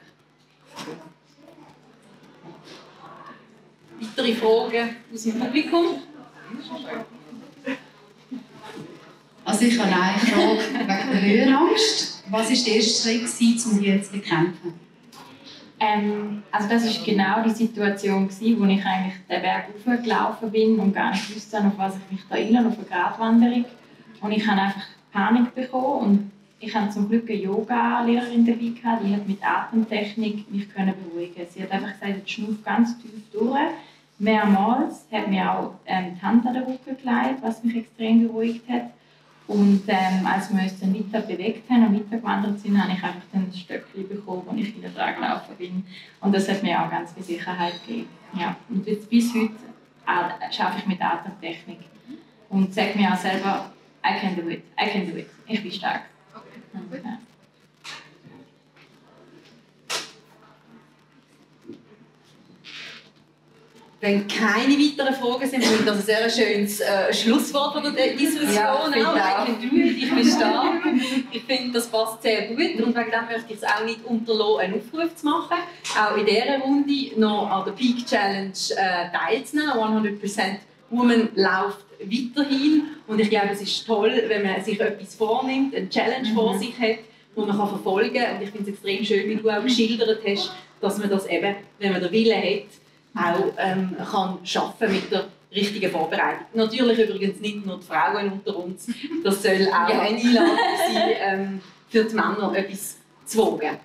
Weitere Fragen aus dem Publikum? Also ich habe eine Frage wegen der Höhenangst. Was war der erste Schritt, um die zu bekämpfen? Ähm, also das war genau die Situation, gewesen, wo ich eigentlich den Berg hochgelaufen bin und gar nicht wusste, auf was ich mich da einlasse, auf eine Gratwanderung. Und ich habe einfach Panik bekommen und ich hatte zum Glück eine Yoga-Lehrerin dabei, gehabt, die hat mit Atemtechnik mich können beruhigen Sie hat einfach gesagt, jetzt schnuff ganz tief durch. Mehrmals hat mir auch ähm, die Hand an den Rücken gelegt, was mich extrem beruhigt hat. Und ähm, als wir uns dann weiter bewegt haben und weitergewandert sind, habe ich einfach dann ein Stöckchen bekommen, wo ich wieder dran gelaufen bin. Und das hat mir auch ganz viel Sicherheit gegeben. Ja. Und jetzt, bis heute äh, schaffe ich mit Atemtechnik. Und sage mir auch selber, I can do it, I can do it. Ich bin stark. Okay. Ja. Wenn keine weiteren Fragen sind, finde ich das ein sehr schönes äh, Schlusswort von der Diskussion. Ja, auch. Ich, bin ich bin stark. ich finde, das passt sehr gut. Und wegen dem möchte ich es auch nicht unterlassen, einen Aufruf zu machen, auch in dieser Runde noch an der Peak Challenge äh, teilzunehmen. 100% Woman läuft weiterhin. Und ich glaube, es ist toll, wenn man sich etwas vornimmt, eine Challenge mhm. vor sich hat, die man kann verfolgen kann. Und ich finde es extrem schön, wie du auch geschildert hast, dass man das eben, wenn man den Willen hat, auch ähm, kann schaffen mit der richtigen Vorbereitung. Natürlich übrigens nicht nur die Frauen unter uns, das soll auch ja. eine Einladung sein, ähm, für die Männer etwas zu wagen.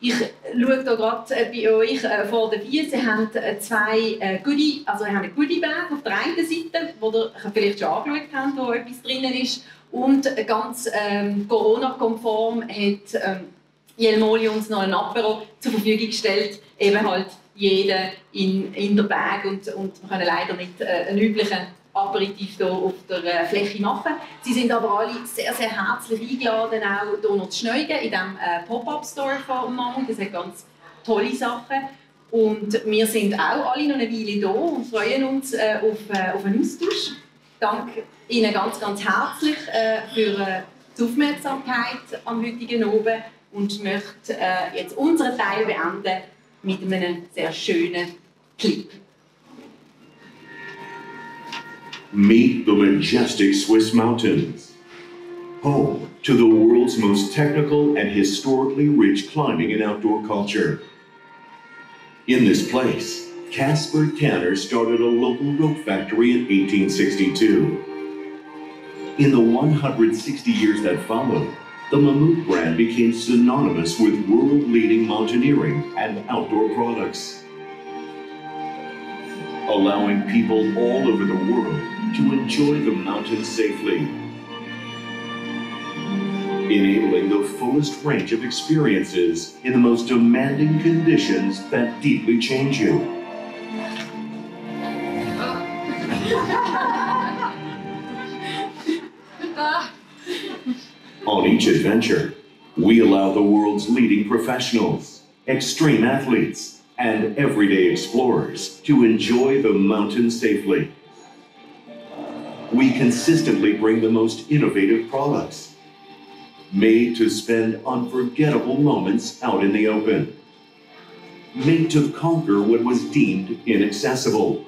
Ich schaue hier gerade äh, bei euch äh, vor der Wiese, Sie haben äh, zwei äh, Goodie, also haben einen Goodie-Bag auf der einen Seite, wo ihr vielleicht schon angeschaut habt, wo etwas drinnen ist, und ganz ähm, Corona-konform hat ähm, Jelmoli uns noch ein Apero zur Verfügung gestellt, eben halt jeder in, in der Bag und, und wir können leider nicht äh, einen üblichen Aperitif hier auf der äh, Fläche machen. Sie sind aber alle sehr, sehr herzlich eingeladen, auch hier noch zu schneiden in diesem äh, Pop-Up-Store von Mammut. Das hat ganz tolle Sachen. Und wir sind auch alle noch eine Weile hier und freuen uns äh, auf, äh, auf einen Austausch. Danke Ihnen ganz, ganz herzlich äh, für äh, die Aufmerksamkeit am heutigen Abend und möchte äh, jetzt unseren Teil beenden mit einem sehr schönen Clip. Meet the majestic Swiss mountains, home to the world's most technical and historically rich climbing and outdoor culture. In this place, Caspar Tanner started a local rope factory in 1862. In the 160 years that followed, the Mammut brand became synonymous with world-leading mountaineering and outdoor products, allowing people all over the world to enjoy the mountains safely. enabling the fullest range of experiences in the most demanding conditions that deeply change you. Each adventure, we allow the world's leading professionals, extreme athletes, and everyday explorers to enjoy the mountain safely. We consistently bring the most innovative products, made to spend unforgettable moments out in the open, made to conquer what was deemed inaccessible,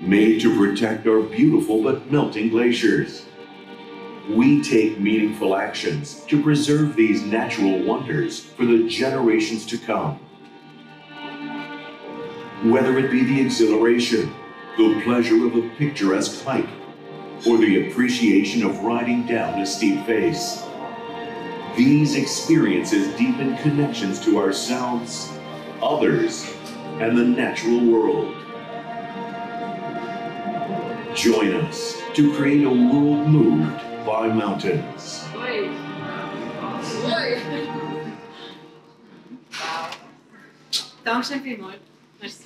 made to protect our beautiful but melting glaciers. We take meaningful actions to preserve these natural wonders for the generations to come. Whether it be the exhilaration, the pleasure of a picturesque hike, or the appreciation of riding down a steep face, these experiences deepen connections to ourselves, others, and the natural world. Join us to create a world moved by mountains. Dankeschön vielmals. Merci.